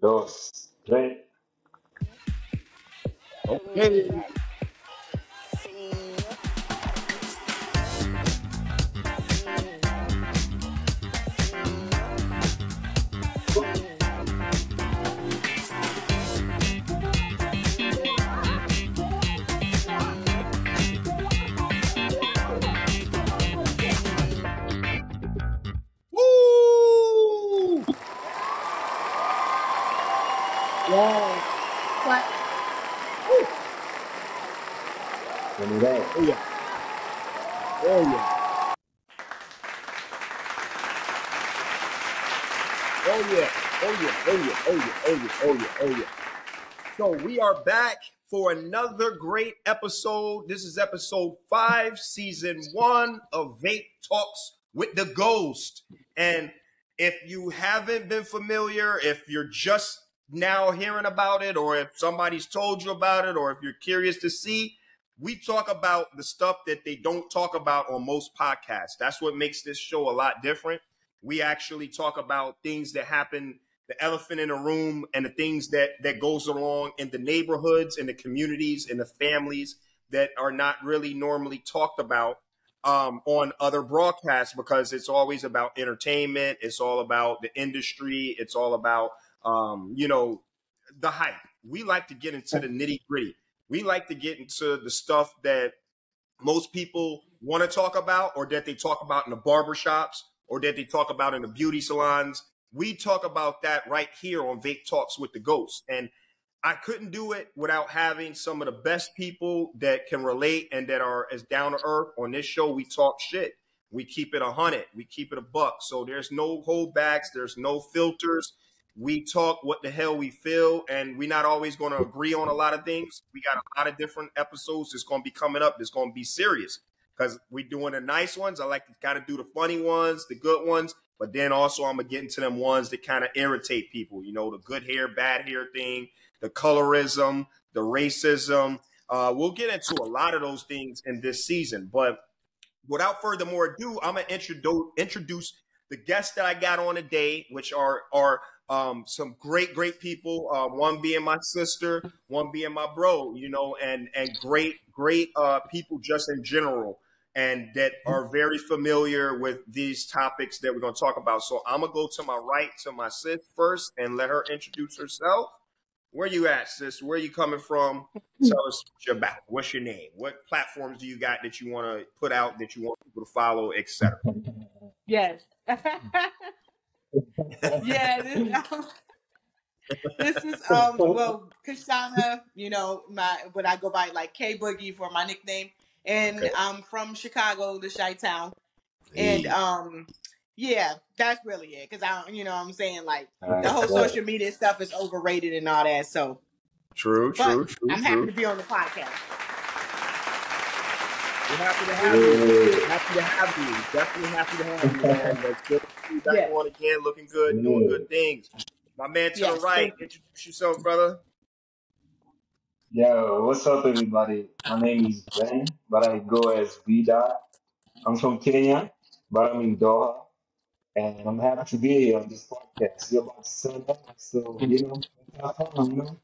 dos, tres. Okay. Oh yeah. Oh yeah. Oh yeah. Oh yeah. Oh yeah. Oh yeah. Oh yeah. Oh yeah. Oh yeah. So we are back for another great episode. This is episode five, season one of Vape Talks with the Ghost. And if you haven't been familiar, if you're just now hearing about it, or if somebody's told you about it, or if you're curious to see, we talk about the stuff that they don't talk about on most podcasts. That's what makes this show a lot different. We actually talk about things that happen, the elephant in the room, and the things that that goes along in the neighborhoods, in the communities, in the families that are not really normally talked about um, on other broadcasts because it's always about entertainment. It's all about the industry. It's all about um, you know the hype. We like to get into the nitty gritty. We like to get into the stuff that most people want to talk about or that they talk about in the barbershops or that they talk about in the beauty salons. We talk about that right here on Vape Talks with the Ghost. And I couldn't do it without having some of the best people that can relate and that are as down to earth. On this show, we talk shit. We keep it a hundred. We keep it a buck. So there's no holdbacks. There's no filters. We talk what the hell we feel, and we're not always going to agree on a lot of things. We got a lot of different episodes that's going to be coming up. That's going to be serious because we're doing the nice ones. I like to kind of do the funny ones, the good ones, but then also I'm gonna get into them ones that kind of irritate people. You know, the good hair, bad hair thing, the colorism, the racism. Uh, we'll get into a lot of those things in this season. But without further ado, I'm gonna introduce introduce the guests that I got on today, which are are um, some great great people. Uh, one being my sister, one being my bro. You know, and and great great uh, people just in general. And that are very familiar with these topics that we're going to talk about. So I'm gonna go to my right to my sis first and let her introduce herself. Where you at, sis? Where you coming from? Tell us what you're about. What's your name? What platforms do you got that you want to put out that you want people to follow, etc. Yes. yeah. This, this is um well Kashana, you know, my what I go by like K Boogie for my nickname. And Okay. I'm from Chicago, the Chi Town. And Hey. um yeah, that's really it. Cause I you know what I'm saying, like All the whole go. social media stuff is overrated and all that. So True, but true, true, I'm happy true. to be on the podcast. We're happy to have you. Happy to have you. Definitely happy to have you, man. That's good to see you back Yes. on again, looking good, doing good things. My man to the right, you. introduce yourself, brother. Yo, what's up, everybody? My name is Ben, but I go as B Dot. I'm from Kenya, but I'm in Doha, and I'm happy to be here on this podcast. You're about to sell that, so you know, have fun, you know.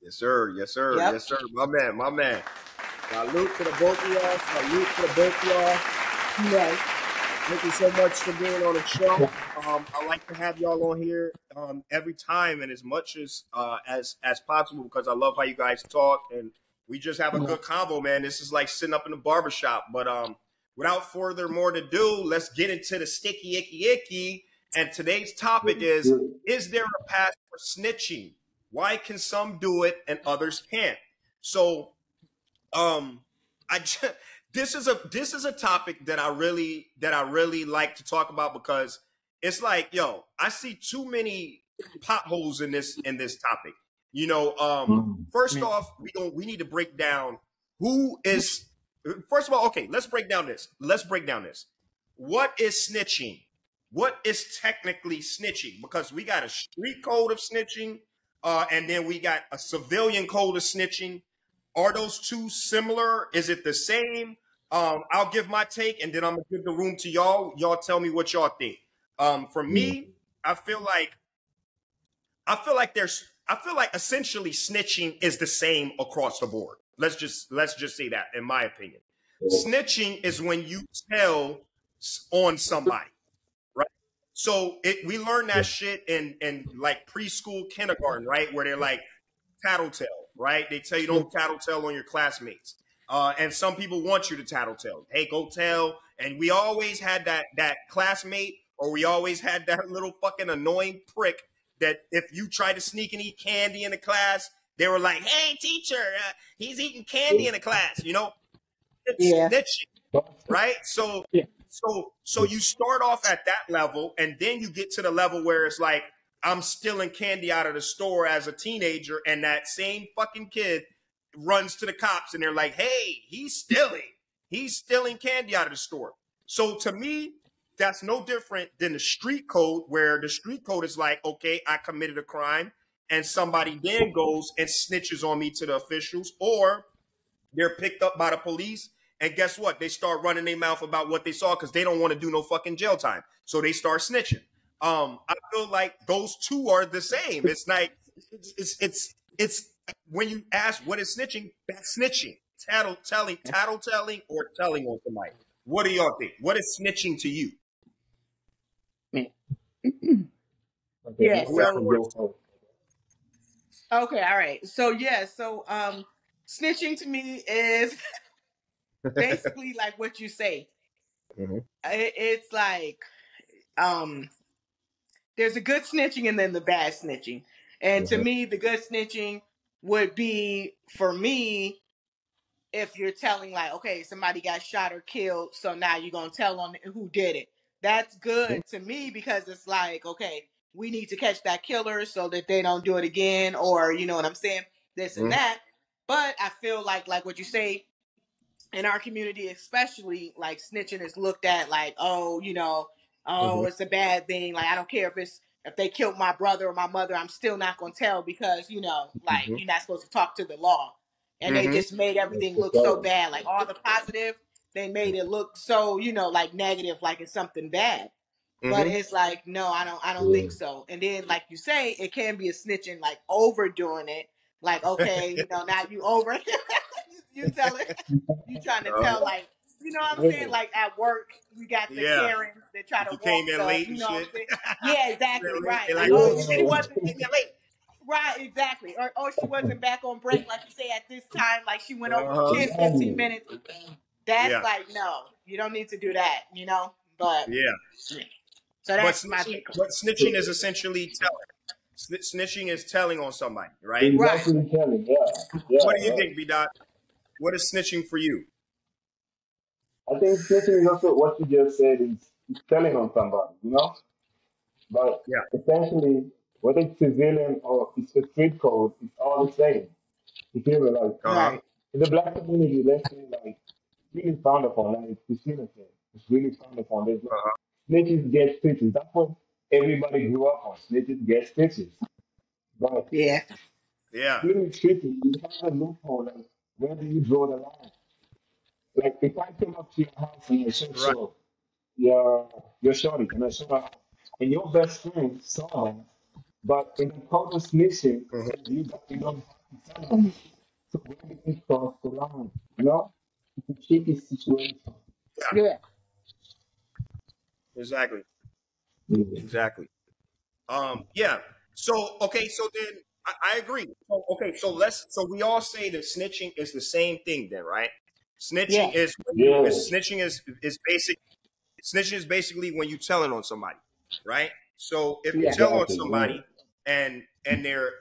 Yes, sir. Yes, sir. Yep. Yes, sir. My man. My man. Salute to the both of y'all. Salute to the both of y'all. Yes. Thank you so much for being on the show. Um, I like to have y'all on here um, every time and as much as uh, as as possible because I love how you guys talk and we just have a good combo, man. This is like sitting up in the barbershop. But um, without further more to do, let's get into the sticky icky icky. And today's topic is: Is there a path for snitching? Why can some do it and others can't? So um i just, this is a this is a topic that i really that i really like to talk about because it's like yo i see too many potholes in this in this topic. You know um Mm. first Mm. off we don't we need to break down who is first of all okay let's break down this. Let's break down this. What is snitching? What is technically snitching? Because we got a street code of snitching uh, and then we got a civilian code of snitching are those two similar? Is it the same? Um, I'll give my take and then I'm gonna give the room to y'all. Y'all tell me what y'all think. Um, for Mm. me, I feel like I feel like there's I feel like essentially snitching is the same across the board. Let's just let's just say that in my opinion. Snitching is when you tell on somebody, right? So it, we learn that shit in in like preschool, kindergarten, right? Where they're like tattletale, right? They tell you don't tattletale on your classmates. Uh, and some people want you to tattletale. Hey, go tell. And we always had that that classmate, or we always had that little fucking annoying prick that if you try to sneak and eat candy in the class, they were like, "Hey, teacher, uh, he's eating candy in the class." You know, it's Yeah. snitching, right? So, Yeah. so, so you start off at that level, and then you get to the level where it's like, I'm stealing candy out of the store as a teenager, and that same fucking kid runs to the cops, and they're like, "Hey, he's stealing. He's stealing candy out of the store." So to me, that's no different than the street code, where the street code is like, okay, I committed a crime, and somebody then goes and snitches on me to the officials, or they're picked up by the police, and guess what? They start running their mouth about what they saw because they don't want to do no fucking jail time, so they start snitching. Um, I feel like those two are the same. It's like it's it's it's, it's when you ask what is snitching, that's snitching, tattle telling, tattle telling, or telling on somebody. What do y'all think? What is snitching to you? Okay, Yeah, so- to go first? Okay, all right. So yeah, so um snitching to me is basically like what you say. Mhm. It, it's like um there's a good snitching and then the bad snitching. And to Mhm. me, the good snitching would be for me if you're telling like, okay, somebody got shot or killed, so now you're gonna tell on who did it. That's good to me because it's like, okay, we need to catch that killer so that they don't do it again, or you know what I'm saying, this and Mhm. that. But I feel like, like what you say, in our community, especially, like snitching is looked at like, oh, you know, oh, Mhm. it's a bad thing. Like I don't care if it's if they killed my brother or my mother, I'm still not gonna tell because you know, like Mhm. you're not supposed to talk to the law. And Mhm. they just made everything look so bad. Like all the positive, they made it look so, you know, like negative, like it's something bad. But Mhm. it's like, no, I don't I don't think so. And then like you say, it can be a snitching, like overdoing it. Like, okay, you know, now you over you telling you trying to tell like you know what I'm saying? Like at work, you got the Yeah. Karens that try to You walk came in the, late you know what I'm shit. saying? Yeah, exactly, right. Like, like, oh, oh, she wasn't in late. Right, exactly. Or or she wasn't back on break, like you say, at this time, like she went over Uh-huh. 10, 15 minutes. That's Yeah. like, no, you don't need to do that, you know? But Yeah. so But that's my snitching, but snitching is essentially telling. Snitching is telling on somebody, right? Exactly, Kelly. Yeah, yeah. What do you right. think, B Dot? What is snitching for you? I think snitching is also what you just said is is telling on somebody, you know. But Yeah. essentially, whether it's civilian or it's a street code, it's all the same. If You feel me? Like Uh-huh. Right. in the black community, let's say like really frowned upon. Like Christina said, it's really frowned upon. There's no Uh-huh. snitches get stitches. That's what everybody grew up on. Snitches get stitches. But Yeah. Yeah. really tricky. You have a loophole. Like where do you draw the line? Like if I came up to your house and I said Right. so your your shorty and I show her and your best friend saw her, but in the code of snitching, Mhm. says you got you don't have to tell her. So where do you cross the line? You know? It's a tricky situation. Yeah. Exactly. Yeah. Exactly. Um, yeah. So okay, so then I, I agree. So, okay, so let's so we all say that snitching is the same thing then, right? Snitching Yeah. is, Yeah. is snitching is is basic snitching is basically when you telling on somebody, right? So if you tell on Exactly, somebody and and they're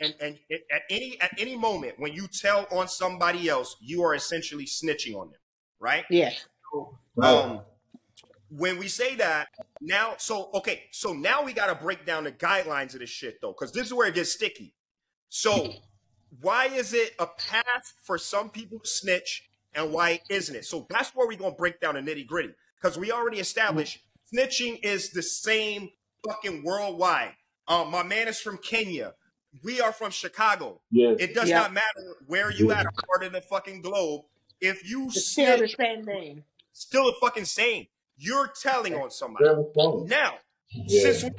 and and, and at any at any moment when you tell on somebody else, you are essentially snitching on them, right? Yeah. So, Right. um, when we say that now, so okay, so now we got to break down the guidelines of this shit though, because this is where it gets sticky. So, why is it a path for some people to snitch, and why isn't it? So that's where we're gonna break down the nitty gritty, because we already established snitching is the same fucking worldwide. Um, my man is from Kenya. We are from Chicago. Yes. It does Yeah. not matter where you at, a part of the fucking globe. If you It's still the same name. still the fucking same. You're telling on somebody. Now, Yeah. since we,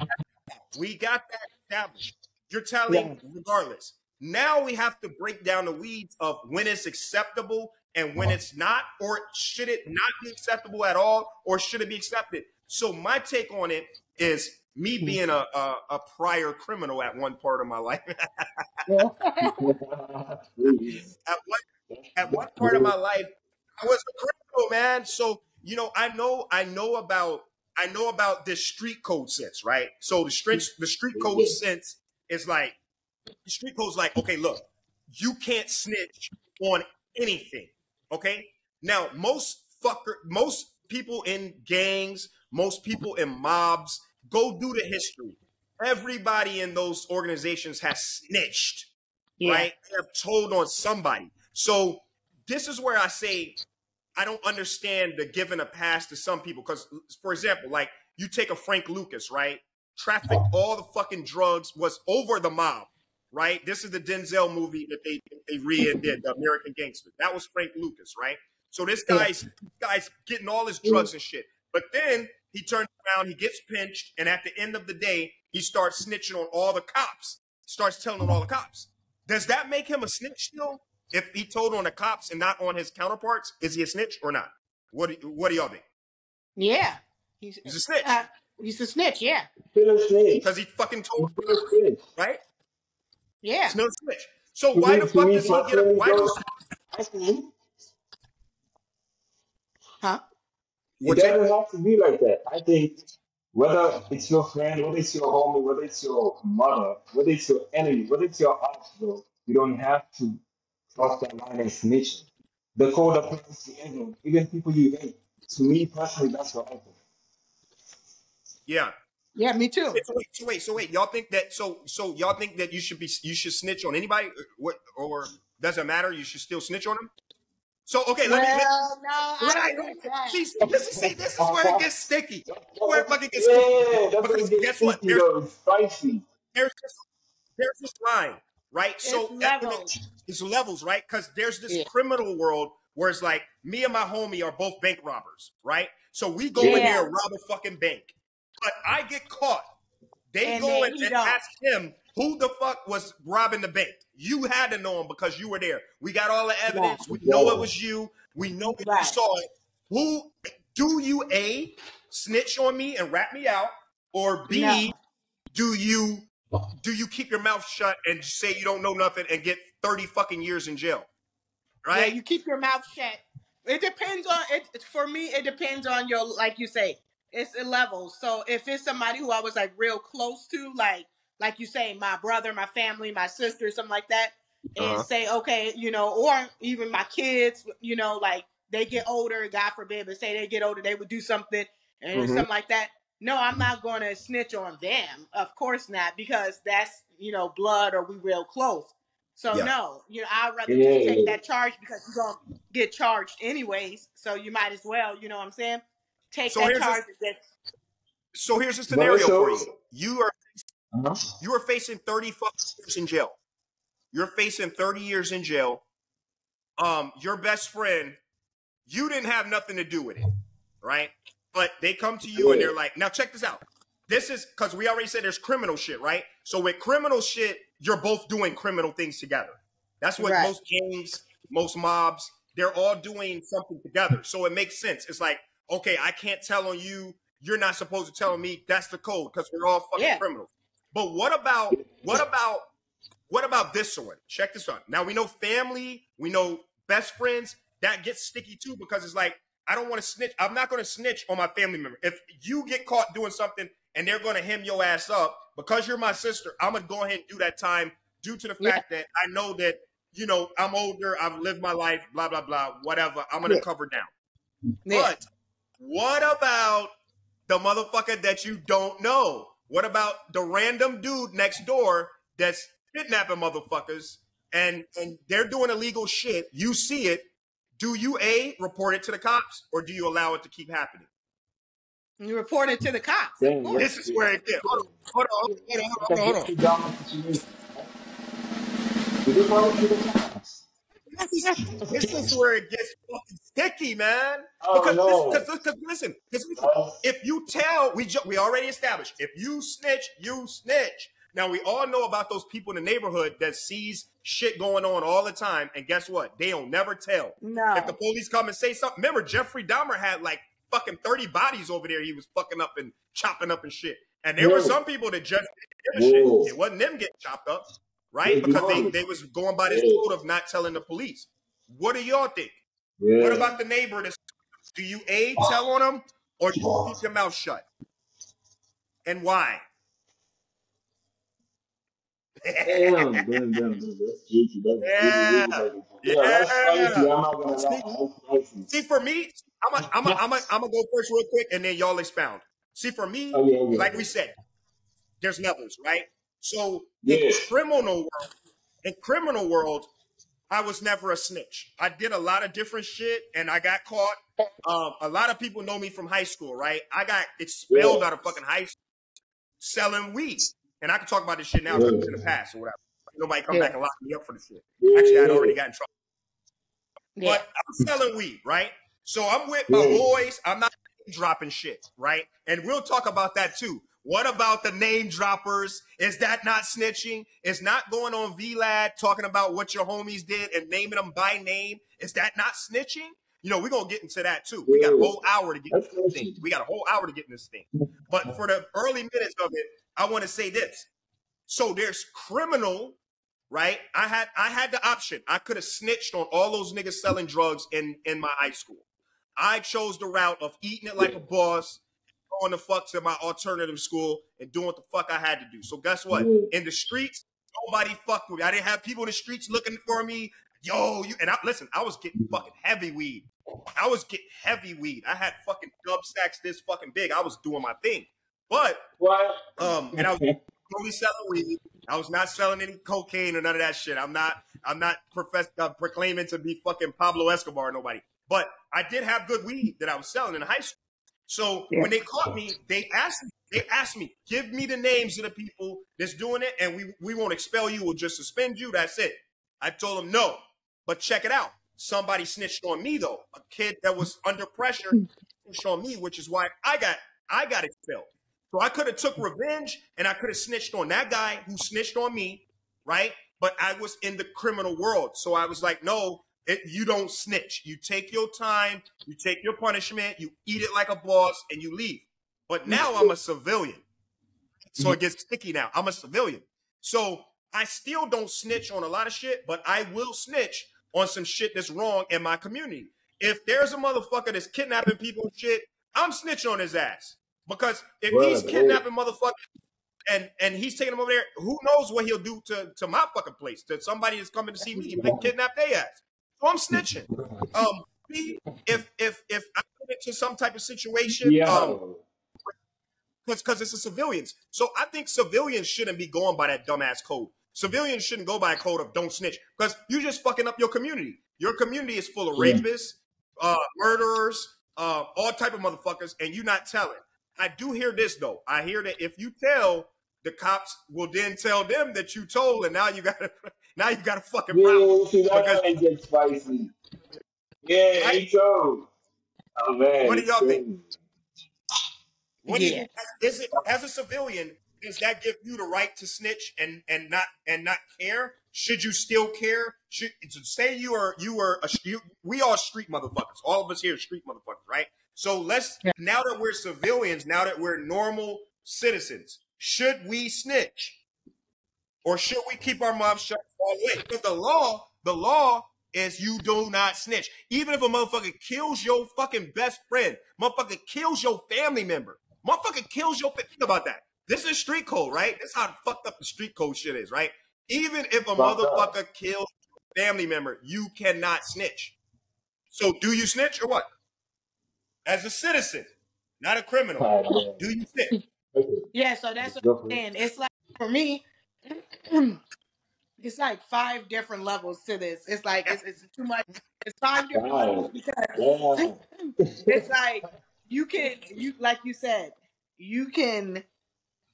we got that established. You're telling regardless. Now we have to break down the weeds of when it's acceptable and when it's not, or should it not be acceptable at all, or should it be accepted? So my take on it is me Hmm. being a, a, a prior criminal at one part of my life. at one at one part of my life, I was a criminal, man. So you know, I know, I know about, I know about this street code sense, right? So the street, the street code sense is like, street code's like, okay, look, you can't snitch on anything, okay? Now, most fucker, most people in gangs, most people in mobs, go do the history. Everybody in those organizations has snitched Yeah. right? They have told on somebody. So this is where I say I don't understand the giving a pass to some people. Because, for example, like you take a Frank Lucas, right? Trafficked all the fucking drugs, was over the mob, right? This is the Denzel movie that they they redid, the American Gangster. That was Frank Lucas, right? So this guy's this guy's getting all his drugs and shit. But then he turns around, he gets pinched, and at the end of the day, he starts snitching on all the cops. Starts telling on all the cops. Does that make him a snitch still? If he told on the cops and not on his counterparts, is he a snitch or not? What do, what do y'all think? Yeah. He's, He's a snitch uh, he's a snitch. Yeah. Still a snitch. because he fucking told, Still a snitch. right? Yeah. It's no switch. So To why the fuck me does he get? A, personally, why though, does I Huh? It What's that? doesn't have to be like that. I think whether it's your friend, whether it's your homie, whether it's your mother, whether it's your enemy, whether it's your aunt, though, you don't have to cross that line and snitch. The code applies to everyone, even people you hate. To me personally, that's what I think. Yeah. Yeah. Me too. So wait, so wait, so wait. Y'all think that? So so y'all think that you should be you should snitch on anybody? Uh, what or doesn't matter? You should still snitch on them. So okay, let me. Let, Well, no, I right, don't think see, this is see, this is where it gets sticky. Where it fucking gets Yeah, sticky. that's Because what guess gets what? There's though. Spicy. there's this, there's this line, right? so It's that- levels. it's levels, right? Because there's this Yeah. criminal world where it's like me and my homie are both bank robbers, right? So we go in Yeah. there and rob a fucking bank, but I get caught. They And go in and ask him who the fuck was robbing the bank. You had to know him because you were there. We got all the evidence. We know it was you. We know that you saw it. Who do you a snitch on me and rat me out, or b No. do you do you keep your mouth shut and say you don't know nothing and get 30 fucking years in jail? Right? Yeah, you keep your mouth shut. It depends on it. For me, it depends on your, like you say, it's a level. So if it's somebody who I was like real close to, like like you say, my brother, my family, my sister, something like that, and Uh-huh. say, okay, you know, or even my kids, you know, like they get older, God forbid, but say they get older, they would do something and Mhm. something like that. No, I'm not going to snitch on them. Of course not, because that's you know blood or we real close. So Yeah. no, you know, I'd rather Yeah, just take that charge because you're gonna get charged anyways. So you might as well, you know what I'm saying? Take So that here's charge and just So here's a But scenario for you. You are uh-huh. you are facing 30 fucking years in jail. You're facing 30 years in jail. Um, your best friend, you didn't have nothing to do with it, right? But they come to you and they're like, now check this out. This is because we already said there's criminal shit, right? So with criminal shit, you're both doing criminal things together. That's what Right. most gangs, most mobs, they're all doing something together. So it makes sense. It's like, okay, I can't tell on you. You're not supposed to tell on me. That's the code because we're all fucking Yeah. criminals. But what about what about what about this one? Check this out. Now we know family, we know best friends. That gets sticky too because it's like I don't want to snitch. I'm not going to snitch on my family member. If you get caught doing something and they're going to hem your ass up because you're my sister, I'm going to go ahead and do that time due to the Yeah. fact that I know that you know I'm older. I've lived my life. Blah blah blah. Whatever. I'm going to Yeah. cover down. yeah. But what about the motherfucker that you don't know? What about the random dude next door that's kidnapping motherfuckers and and they're doing illegal shit? You see it. Do you a report it to the cops or do you allow it to keep happening? you report it to the cops. Damn, This is where it gets. Hold on, hold on, hold on, hold on, hold on. This is where it gets fucking sticky, man. Oh, because, no. this, cause, cause listen, 'cause listen, Uh, if you tell, we ju- we already established, if you snitch, you snitch. Now we all know about those people in the neighborhood that sees shit going on all the time, and guess what? They don't never tell. No. If the police come and say something, remember Jeffrey Dahmer had like fucking thirty bodies over there. He was fucking up and chopping up and shit. And there were some people that just didn't give a shit. It wasn't them getting chopped up, right? Because they, they was going by this code of not telling the police. What do y'all think? Yeah. What about the neighbor? That's, do you a tell on them or do you keep your mouth shut? And why? Damn, damn, damn, damn. That's juicy. That's Yeah. yeah, that's spicy. I'm not gonna lie. See- That's spicy. See, for me, I'm a, I'm a, I'm a, I'm gonna go first real quick, and then y'all expound. See, for me, Oh yeah, yeah. like we said, there's levels, right? So Yeah. in criminal world, in criminal world, I was never a snitch. I did a lot of different shit, and I got caught. Um, a lot of people know me from high school, right? I got expelled Yeah. out of fucking high school selling weed, and I can talk about this shit now because Yeah. it's in the past or whatever. Nobody come Yeah. back and lock me up for the shit. Yeah, Actually, I'd already got in trouble. Yeah. But I'm selling weed, right? So I'm with my Yeah. boys. I'm not dropping shit, right? And we'll talk about that too. What about the name droppers? Is that not snitching? Is not going on VLAD talking about what your homies did and naming them by name? Is that not snitching? You know, we're gonna get into that too. We got a whole hour to get into this thing. We got a whole hour to get in this thing. But for the early minutes of it, I want to say this. So there's criminal, right? I had I had the option. I could have snitched on all those niggas selling drugs in in my high school. I chose the route of eating it like a boss, going the fuck to my alternative school and doing what the fuck I had to do. So guess what? Yeah. In the streets, nobody fucked with me. I didn't have people in the streets looking for me. Yo, you and I listen, I was getting fucking heavy weed. I was getting heavy weed. I had fucking dub sacks this fucking big. I was doing my thing. But What? um, and I was only selling weed. I was not selling any cocaine or none of that shit. I'm not. I'm not profess uh, proclaiming to be fucking Pablo Escobar or nobody. But I did have good weed that I was selling in high school. So Yeah. when they caught me, they asked me. They asked me, give me the names of the people that's doing it, and we we won't expel you. We'll just suspend you. That's it. I told them no. But check it out. Somebody snitched on me though. A kid that was under pressure hmm. snitched on me, which is why I got I got expelled. So I could have took revenge and I could have snitched on that guy who snitched on me, right? But I was in the criminal world. So I was like, no, it, you don't snitch. You take your time, you take your punishment, you eat it like a boss, and you leave. But mm-hmm. now I'm a civilian. So mm-hmm. it gets sticky now. I'm a civilian. So I still don't snitch on a lot of shit, but I will snitch on some shit that's wrong in my community. If there's a motherfucker that's kidnapping people and shit, I'm snitching on his ass. Because if he's kidnapping motherfuckers and and he's taking them over there, who knows what he'll do to, to my fucking place, to somebody that's coming to see me, might kidnap their ass. So I'm snitching. Um, me, if if if I get into some type of situation, Yeah. um, because because it's the civilians. So I think civilians shouldn't be going by that dumbass code. Civilians shouldn't go by a code of don't snitch because you're just fucking up your community. Your community is full of rapists, uh, murderers, uh, all type of motherfuckers, and you're not telling. I do hear this though. I hear that if you tell, the cops will then tell them that you told, and now you got to now you got a fucking problem. Yeah, see, that's Because- how it gets spicy. Yeah, Right? he told. Oh man. What do y'all think? crazy. What do you, Yeah. is it as a civilian? Does that give you the right to snitch and and not and not care? Should you still care? Should say you are you were a you, we are street motherfuckers. All of us here are street motherfuckers, right? So let's Yeah. now that we're civilians, now that we're normal citizens, should we snitch or should we keep our mouths shut all the way? Because the law, the law is you do not snitch. Even if a motherfucker kills your fucking best friend, motherfucker kills your family member, motherfucker kills your. fa- Think about that. This is street code, right? This is how fucked up the street code shit is, right? Even if a Fucked up. motherfucker kills a family member, you cannot snitch. So do you snitch or what? As a citizen, not a criminal, Alright, do you snitch? Yeah, so that's let's what I'm saying. It's like for me, it's like five different levels to this. It's like it's, it's too much. It's five different levels because Yeah. it's like you can you like you said you can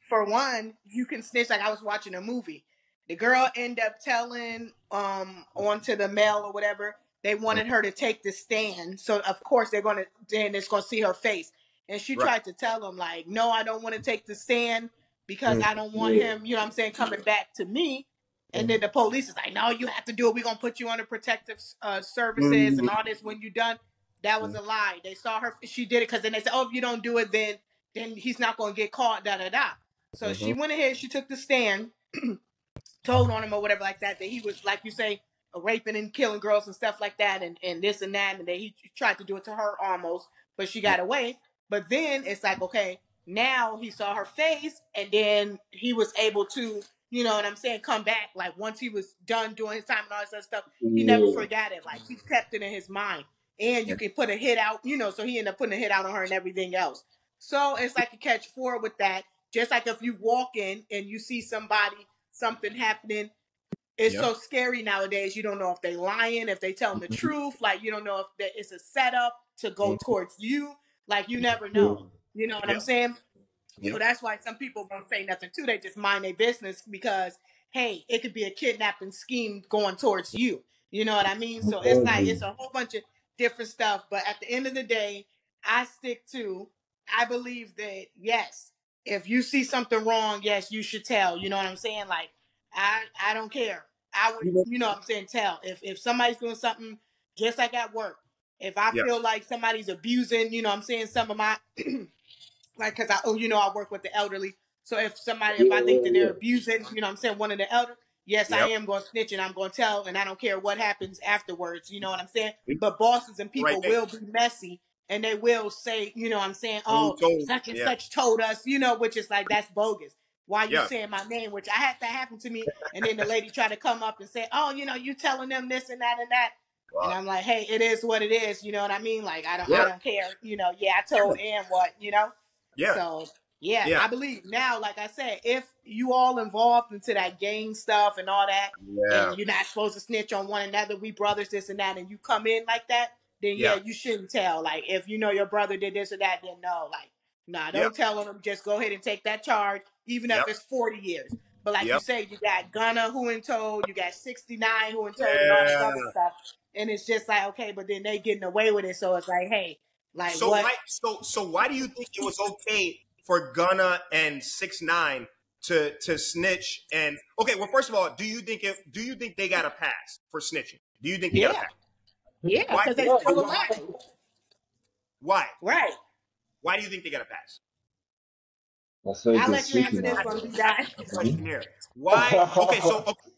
for one you can snitch like i was watching a movie the girl end up telling um onto the mail or whatever they wanted her to take the stand so of course they're gonna then it's gonna see her face and she Right. tried to tell them like no i don't want to take the stand because Mm, I don't want yeah. him, you know what I'm saying, coming back to me. And Mm, then the police is like, no, you have to do it. We're going to put you under protective uh, services and mm, all this when you're done. That was a lie. They saw her, she did it because then they said, oh, if you don't do it, then then he's not going to get caught, da da da. So she mhm, went ahead, she took the stand, told on him or whatever like that, that he was, like you say, raping and killing girls and stuff like that, and, and this and that, and that he tried to do it to her almost, but she got away. But then it's like, okay, now he saw her face, and then he was able to, you know what I'm saying, come back. Like once he was done doing his time and all this other stuff, he never forgot it. Like he kept it in his mind. And you can put a hit out, you know, so he ended up putting a hit out on her and everything else. So it's like a catch four with that. Just like if you walk in and you see somebody, something happening, it's Yep. so scary nowadays. You don't know if they lying, if they telling the Mhm, truth. Like you don't know if that it's a setup to go towards you. Like you never yeah. know. You know what I'm Yep. saying? So that's why some people won't say nothing too. They just mind their business because hey, it could be a kidnapping scheme going towards you. You know what I mean? So it's like it's a whole bunch of different stuff. But at the end of the day, I stick to I believe that yes, if you see something wrong, yes, you should tell. You know what I'm saying? Like I I don't care. I would You know- what I'm saying tell. If if somebody's doing something just like at work, if I Yeah. feel like somebody's abusing, you know what I'm saying, some of my like because I oh you know I work with the elderly. So if somebody if I think that they're abusing, you know what I'm saying, one of the elder, yes, I am going to snitch and I'm going to tell and I don't care what happens afterwards, you know what I'm saying? But bosses and people there. will be messy and they will say, you know what I'm saying, oh, such and Yeah. such told us, you know, which is like that's bogus. Why you Yeah. saying my name? Which I had that happen to me, and then the lady tried to come up and say, "Oh, you know, you telling them this and that and that," and I'm like, "Hey, it is what it is." You know what I mean? Like I don't, I don't care. You know, yeah, I told Ann what, you know. Yeah. So yeah, Yeah. I believe now, like I said, if you all involved into that gang stuff and all that, Yeah. and you're not supposed to snitch on one another, we brothers, this and that, and you come in like that, then yeah, Yeah. you shouldn't tell. Like if you know your brother did this or that, then no, like nah, don't tell him. Just go ahead and take that charge, even if it's 40 years. But like you say, you got Gunna who in told, you got 69 who in told, and all this other stuff, and it's just like okay, but then they getting away with it, so it's like, hey, like So what? why? So so why do you think it was okay for Gunna and Six Nine to to snitch? And okay, well, first of all, do you think it? Do you think they got a pass for snitching? Do you think they got a pass? yeah, Why? because they still alive, Why? right? Why do you think they got a pass? That's why I'll let you answer this one, B Dot. The. Why? Okay, so okay,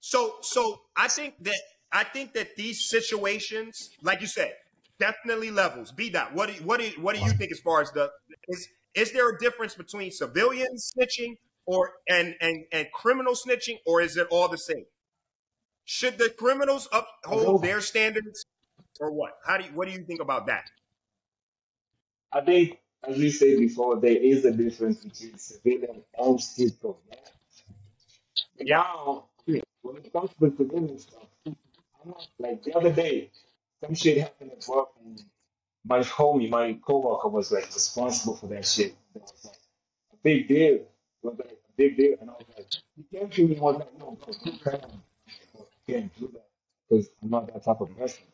so so I think that I think that these situations, like you said, definitely levels. B Dot. What do you, what do you, what do you think as far as the is is there a difference between civilian snitching or and and and criminal snitching, or is it all the same? Should the criminals uphold their standards, or what? How do you what do you think about that? I think, as we said before, there is a difference between civilian and state government. Yeah, now, when it comes to the civilian stuff, I'm not like the other day, some shit happened at work, and my homie, my coworker, was like responsible for that shit. That was like a big deal. It was like a big deal, and I was like, he came to me and was like, no, bro, you can't, you can't do that because I'm not that type of person.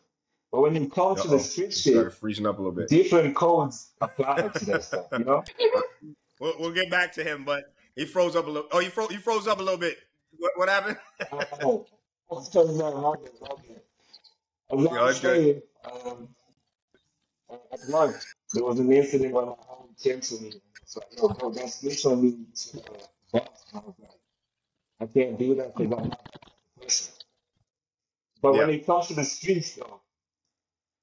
But when you come Uh to the oh, street it started shit, freezing up a little bit. different codes apply to that stuff, you know? We'll, we'll get back to him, but he froze up a little. Oh, you froze. You froze up a little bit. What, what happened? Oh, oh, sorry, no, my bad, my bad. As I Yeah, was it's good. saying, um, at lunch, there was an incident when my home came to me. So, yo, bro, that's literally to uh, boss. I was like, I can't do that because I'm not that person. But when Yeah, it comes to the streets, though,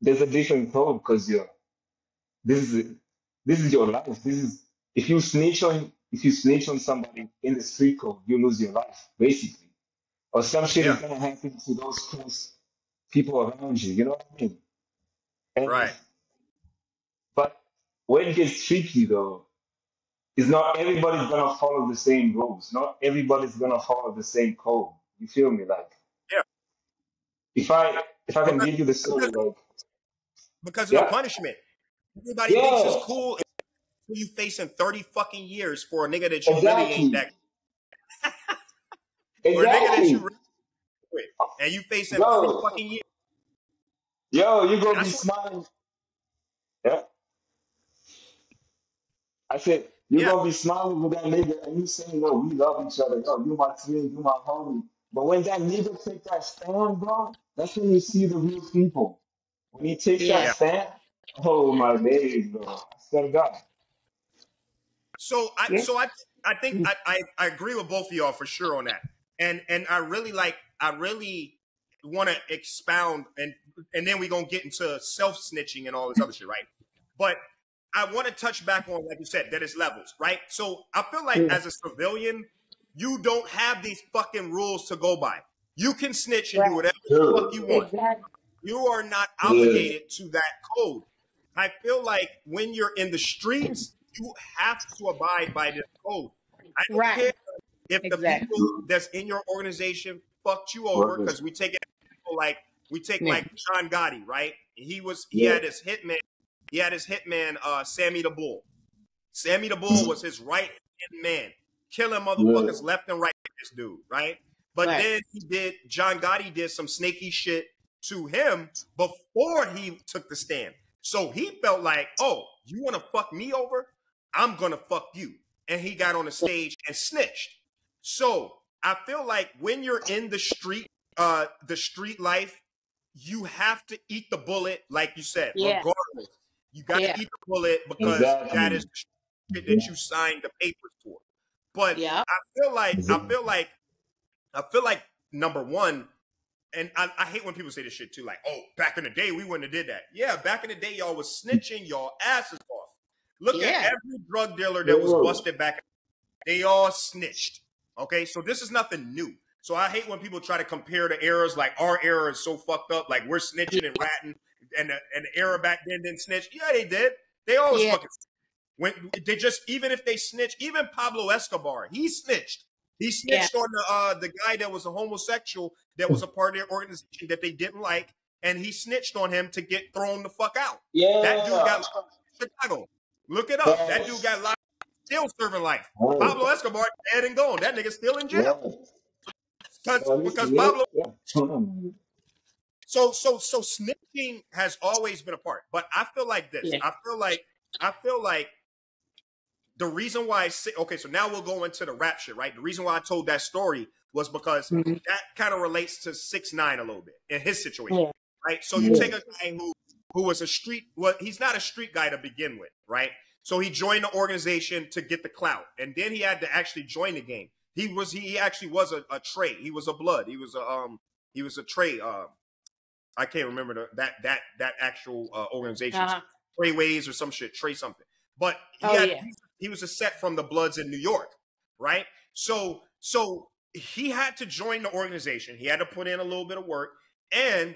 there's a different code because you're this is this is your life. This is if you snitch on if you snitch on somebody in the street code, you lose your life basically, or some shit is gonna happen to those close people around you. You know what I mean? And right. but when it gets tricky though, is not everybody's gonna follow the same rules. Not everybody's gonna follow the same code. You feel me? Like Yeah, if I if I can because give you the story, because like because of the yeah, punishment. Everybody thinks it's yeah, cool. until You facing thirty fucking years for a nigga that you really ain't exactly, that, or a nigga that you exactly. And you facing thirty Yo, fucking years. yo, you gonna be smiling. Yeah, I said You're Yeah. gonna be smiling with that nigga and you saying, "No, we love each other. Yo, you my twin, you my homie." But when that nigga take that stand, bro, that's when you see the real people. When he takes Yeah. that stand, oh my days, bro. I swear to God. So I Yeah. so I I think I, I I agree with both of y'all for sure on that. And and I really like I really want to expound and and then we're gonna get into self snitching and all this other shit, right? But I want to touch back on, like you said, that it's levels, right? So I feel like Yeah. as a civilian, you don't have these fucking rules to go by. You can snitch and do Right. whatever the fuck you want. Exactly. You are not Yeah. obligated to that code. I feel like when you're in the streets, you have to abide by this code. I don't Right. care if the people that's in your organization fucked you over because we take it like we take Yeah. like John Gotti, right? He was he Yeah. had his hitman, he had his hitman, uh, Sammy the Bull. Sammy the Bull was his right hand man, killing motherfuckers left and right. This dude, right? But Right. then he did. John Gotti did some snaky shit to him before he took the stand. So he felt like, oh, you want to fuck me over? I'm gonna fuck you. And he got on the stage and snitched. So I feel like when you're in the street, uh, the street life, you have to eat the bullet, like you said, Yeah. regardless. You got to Yeah. eat the bullet because Exactly. that is the shit that you signed the papers for. But Yeah. I feel like I feel like I feel like number one, and I, I hate when people say this shit too, like, oh, back in the day we wouldn't have did that. Yeah, back in the day y'all was snitching y'all asses off. Look Yeah. at every drug dealer that was busted back. They all snitched. Okay, so this is nothing new. So I hate when people try to compare the eras. Like our era is so fucked up. Like we're snitching and ratting, and the, and the era back then didn't snitch. Yeah, they did. They always Yeah. fucking when they just even if they snitch, even Pablo Escobar, he snitched. He snitched on the uh, the guy that was a homosexual that was a part of their organization that they didn't like, and he snitched on him to get thrown the fuck out. Yeah. That dude got locked in Chicago. Look it up. That dude got locked, still serving life. Oh. Pablo Escobar dead and gone. That nigga's still in jail Yeah. because because yeah. Pablo. Yeah. So so so snitching has always been a part, but I feel like this. Yeah. I feel like I feel like the reason why I say okay. So now we'll go into the rap shit, right? The reason why I told that story was because Mhm. that kind of relates to six nine a little bit in his situation, Yeah. right? So you Yeah. take a guy who who was a street well, he's not a street guy to begin with, right? So he joined the organization to get the clout, and then he had to actually join the game. He was he actually was a, a trade. He was a blood. He was a um he was a trade. Um, I can't remember the, that that that actual uh, organization, Uh-huh. Trey Ways or some shit, Trey something. But he Oh, had yeah. he, he was a set from the Bloods in New York, right? So so he had to join the organization. He had to put in a little bit of work, and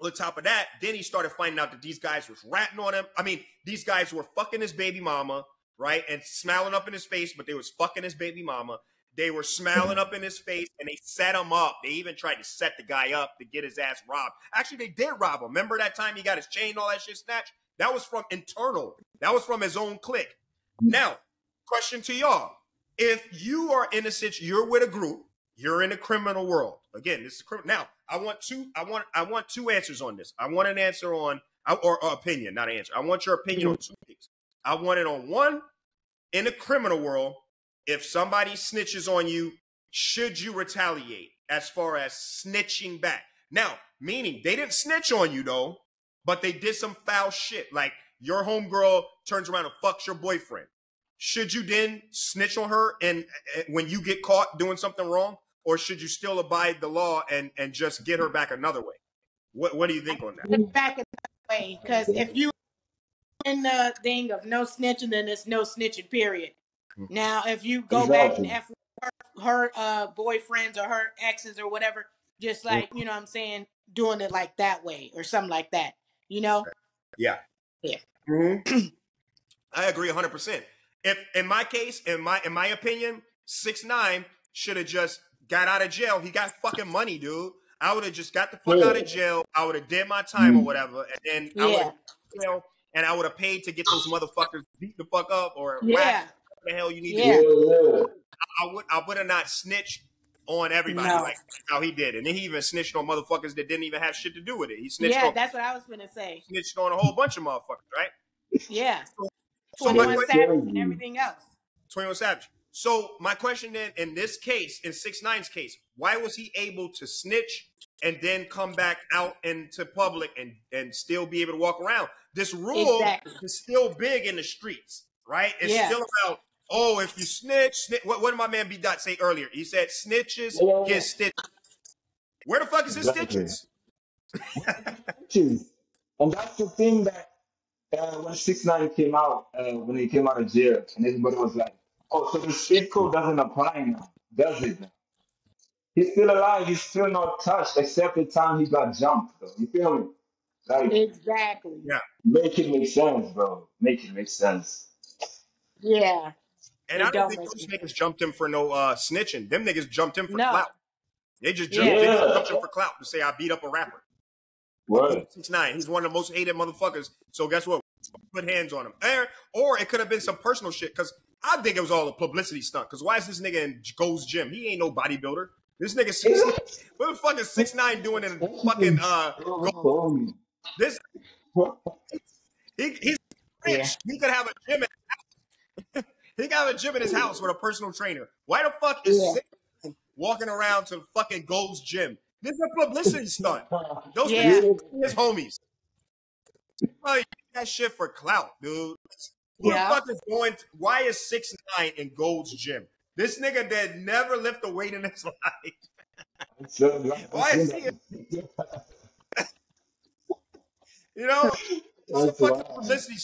on top of that, then he started finding out that these guys was ratting on him. I mean, these guys were fucking his baby mama, right, and smiling up in his face, but they was fucking his baby mama. They were smiling up in his face, and they set him up. They even tried to set the guy up to get his ass robbed. Actually, they did rob him. Remember that time he got his chain, all that shit snatched? That was from internal. That was from his own clique. Now, question to y'all: If you are in a situation, you're with a group, you're in a criminal world. Again, this is criminal. Now, I want two. I want. I want two answers on this. I want an answer on or, or opinion, not an answer. I want your opinion on two things. I want it on one. In the criminal world, if somebody snitches on you, should you retaliate as far as snitching back? Now, meaning they didn't snitch on you though, but they did some foul shit. Like your homegirl turns around and fucks your boyfriend. Should you then snitch on her and uh, when you get caught doing something wrong, or should you still abide the law and and just get her back another way? What What do you think on that? Back in that way because if you in the thing of no snitching, then it's no snitching. Period. Mhm. Now, if you go back and Exactly. f her, her uh, boyfriends or her exes or whatever, just like you know, what I'm saying doing it like that way or something like that. You know, Mm-hmm. I agree 100. percent If in my case, in my in my opinion, six nine should have just got out of jail. He got fucking money, dude. I would have just got the fuck out of jail. I would have did my time or mm. whatever, and then I would Yeah. have jail, and I would have paid to get those motherfuckers beat the fuck up or yeah, whack what the hell you need Yeah. to do. yeah. I would I would have not snitched on everybody No. like how he did, and then he even snitched on motherfuckers that didn't even have shit to do with it. He snitched yeah. on That's what I was gonna say. snitched on a whole bunch of motherfuckers, right? Yeah, So my Twenty One question, Savage and everything else. 21 Savage. So my question then, in this case, in Six Nine's case, why was he able to snitch and then come back out into public and and still be able to walk around? This rule Exactly. is still big in the streets, right? It's Yeah. still about oh, if you snitch, snitch what, what did my man B Dot say earlier? He said snitches Yeah, yeah, get yeah. stitches. Where the fuck is his Exactly. stitches? And that's the thing that uh, when Six Nine came out, uh, when he came out of jail, and everybody was like, "Oh, so the street code doesn't apply now, does it?" He's still alive. He's still not touched, except the time he got jumped. Though. You feel me? Like, Exactly. Yeah. make it make sense, bro. Make it make sense. Yeah. And It I don't don't think make those sense. niggas jumped him for no uh, snitching. Them niggas jumped him for No. clout. They just Yeah. jumped, they just Yeah. jumped him for clout to say I beat up a rapper. Word. Six nine. He's one of the most hated motherfuckers. So guess what? Put hands on him. Or, or it could have been some personal shit. Because I think it was all a publicity stunt. Because why is this nigga in Gold's Gym? He ain't no bodybuilder. This nigga six what the fuck is six nine doing in fucking uh this he he's rich. Yeah. He could have a gym in his house. he have a gym in his house with a personal trainer. Why the fuck is Yeah. six walking around to fucking Gold's Gym? This is a publicity stunt. Those Yeah. his homies. Get that shit for clout, dude. Who Yeah. the fuck is going? To, why is six nine in Gold's gym? This nigga that never lift a weight in his life. So, Why is he? You know, it's a fucking publicity.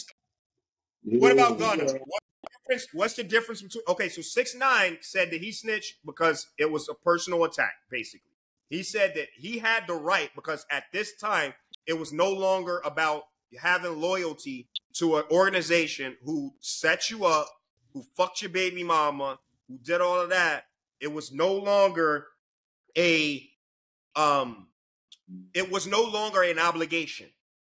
What about Yeah. Gunna? What difference, what's the difference between? Okay, so six nine said that he snitched because it was a personal attack. Basically, he said that he had the right because at this time it was no longer about having loyalty to an organization who set you up, who fucked your baby mama, who did all of that. It was no longer a um it was no longer an obligation.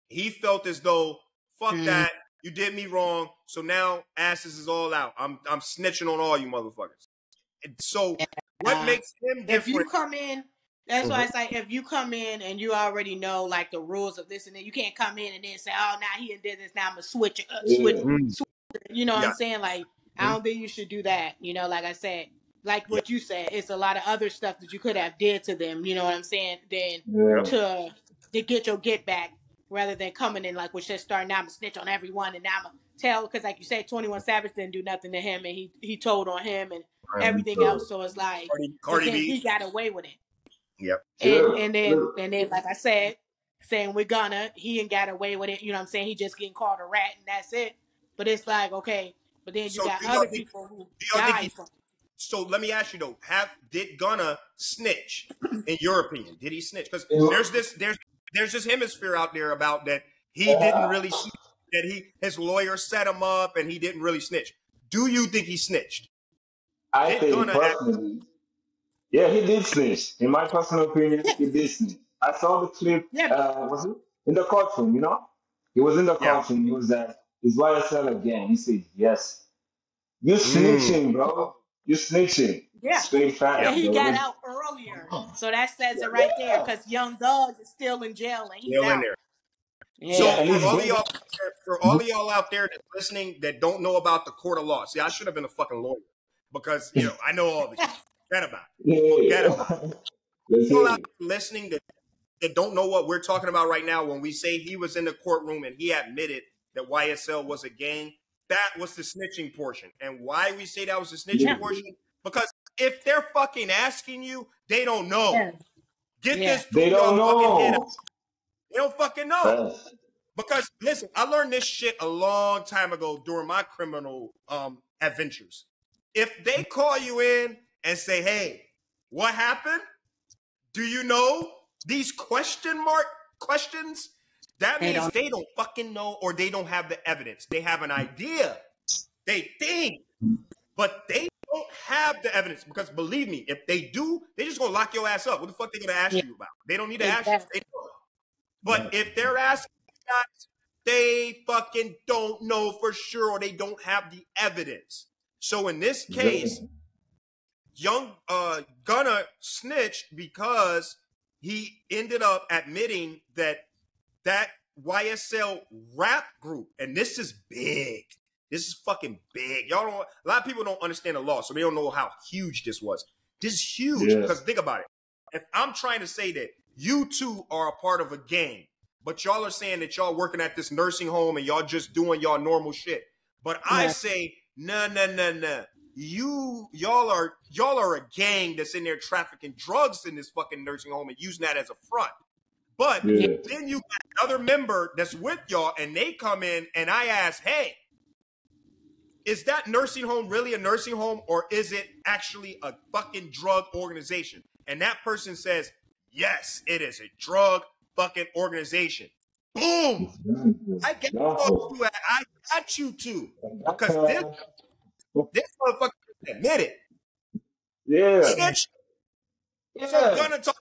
He felt as though fuck Mhm. that, you did me wrong, so now asses is all out. I'm I'm snitching on all you motherfuckers. And so what Uh, makes him different? If you come in, that's why it's like if you come in and you already know like the rules of this and then you can't come in and then say, oh, now he did this, now I'm gonna switch it, up, switch, Yeah. Mm. you know what Yeah. I'm saying? Like, I don't think you should do that. You know, like I said, like what you said, it's a lot of other stuff that you could have did to them. You know what I'm saying? Then Yeah. to to get your get back rather than coming in like with just starting now I'm gonna snitch on everyone and now I'm gonna tell because like you said 21 Savage didn't do nothing to him and he he told on him and everything Sure. else so it's like Cardi, Cardi B. he got away with it Yep. and Sure, and then sure. and then like I said saying we're gonna he ain't got away with it you know what I'm saying he just getting called a rat and that's it but it's like okay but then you So got other think- people who died from So let me ask you though: Have did Gunna snitch? In your opinion, did he snitch? Because Yeah. there's this there's there's this hemisphere out there about that he uh, didn't really snitch, that he his lawyer set him up and he didn't really snitch. Do you think he snitched? I Did think Gunna act- personally, yeah, he did snitch. In my personal opinion, he did snitch. I saw the clip. Yeah. Uh, was it in the courtroom? You know, he was in the Yeah. courtroom. He was at his YSL again. He said, "Yes, you Mm. snitching, bro. You snitching. Yeah. Straight fact. and he bro. got out earlier so that says it right there because Young Thug is still in jail and he's Still out in there. yeah. So Yeah, and for he's all of good. y'all, for all of y'all out there that's listening that don't know about the court of law, see, I should have been a fucking lawyer because you know I know all this. shit. Forget about it. Yeah. Forget Let's People out listening that, that don't know what we're talking about right now when we say he was in the courtroom and he admitted that YSL was a gang, that was the snitching portion. And why we say that was the snitching Yeah. portion? Because if they're fucking asking you, they don't know. Yeah. Get Yeah. this They don't your fucking head. know. They don't fucking know. Facts. Because listen, I learned this shit a long time ago during my criminal um adventures. If they call you in and say, "Hey, what happened? Do you know these question mark questions?" That They means don't- they don't fucking know or they don't have the evidence. They have an idea. They think, but they don't have the evidence because believe me, if they do, they're just gonna lock your ass up. What the fuck they gonna ask Yeah. you about? They don't need to ask you. Exactly. They know. But if they're asking guys, they fucking don't know for sure or they don't have the evidence. So in this case, young uh Gunna snitched because he ended up admitting that that YSL rap group, and this is big. This is fucking big. Y'all don't. A lot of people don't understand the law, so they don't know how huge this was. This is huge Yeah. because think about it. If I'm trying to say that you two are a part of a gang, but y'all are saying that y'all working at this nursing home and y'all just doing y'all normal shit, but I say no, no, no, no. You y'all are y'all are a gang that's in there trafficking drugs in this fucking nursing home and using that as a front. But Yeah. then you got another member that's with y'all, and they come in, and I ask, "Hey, is that nursing home really a nursing home, or is it actually a fucking drug organization?" And that person says, "Yes, it is a drug fucking organization." Boom! I got you. I got you too. Because this this motherfucker admit it. yeah. Snitch. So Yeah. gonna talk.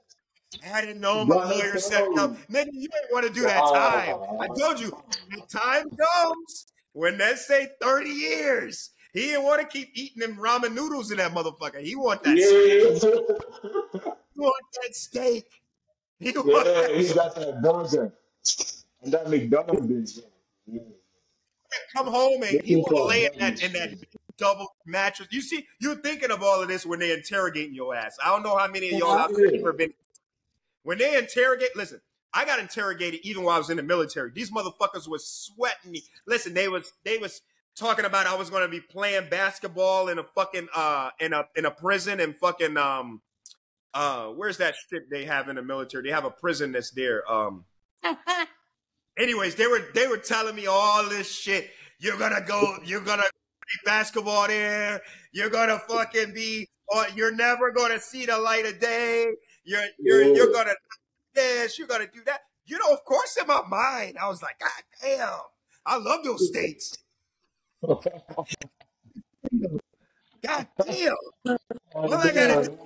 I didn't know my lawyer set it up. Nigga, you ain't want to do that time. I told you, the time comes when they say 30 years. He didn't want to keep eating them ramen noodles in that motherfucker. He want that steak. He want that steak. He want Yeah, that he got that burger. And that McDonald's. Yeah. come home and he want to lay in that in that double mattress. You see, you're thinking of all of this when they interrogating your ass. I don't know how many of y'all out there ever been. When they interrogate, listen, I got interrogated even while I was in the military. These motherfuckers was sweating me. Listen, they was they was talking about I was going to be playing basketball in a fucking uh in a in a prison and fucking um uh where's that shit they have in the military? They have a prison that's there. Um anyways, they were they were telling me all this shit. You're gonna go, you're gonna basketball there, you're gonna fucking be or you're never gonna see the light of day. You're you're Yeah. you're gonna do this, you're gonna do that. You know, of course in my mind, I was like, God damn, I love those states. God damn. All I gotta do,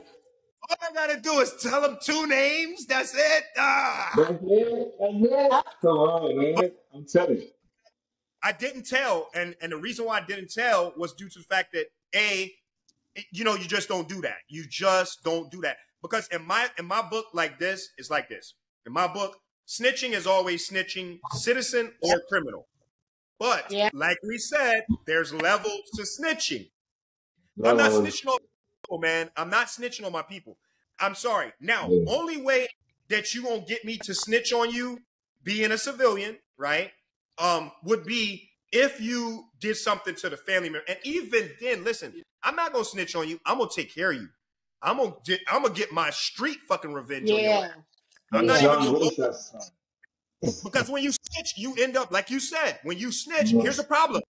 all I gotta do is tell them two names. That's it. Ah. That's it. That's it. Come on, man. I'm telling you. I didn't tell, and and the reason why I didn't tell was due to the fact that a, you know, you just don't do that. You just don't do that because in my in my book, like this, it's like this. In my book, snitching is always snitching, citizen or criminal. But Yeah. like we said, there's levels to snitching. I'm not snitching on people, man. I'm not snitching on my people. I'm sorry. Now, Yeah. only way that you gonna get me to snitch on you, being a civilian, right? Um, would be if you did something to the family member. And even then, listen, I'm not gonna snitch on you. I'm gonna take care of you. I'm gonna get, I'm gonna get my street fucking revenge on you. yeah. I'm not even gonna Wilkes because when you snitch, you end up like you said. When you snitch, Yeah. here's the problem: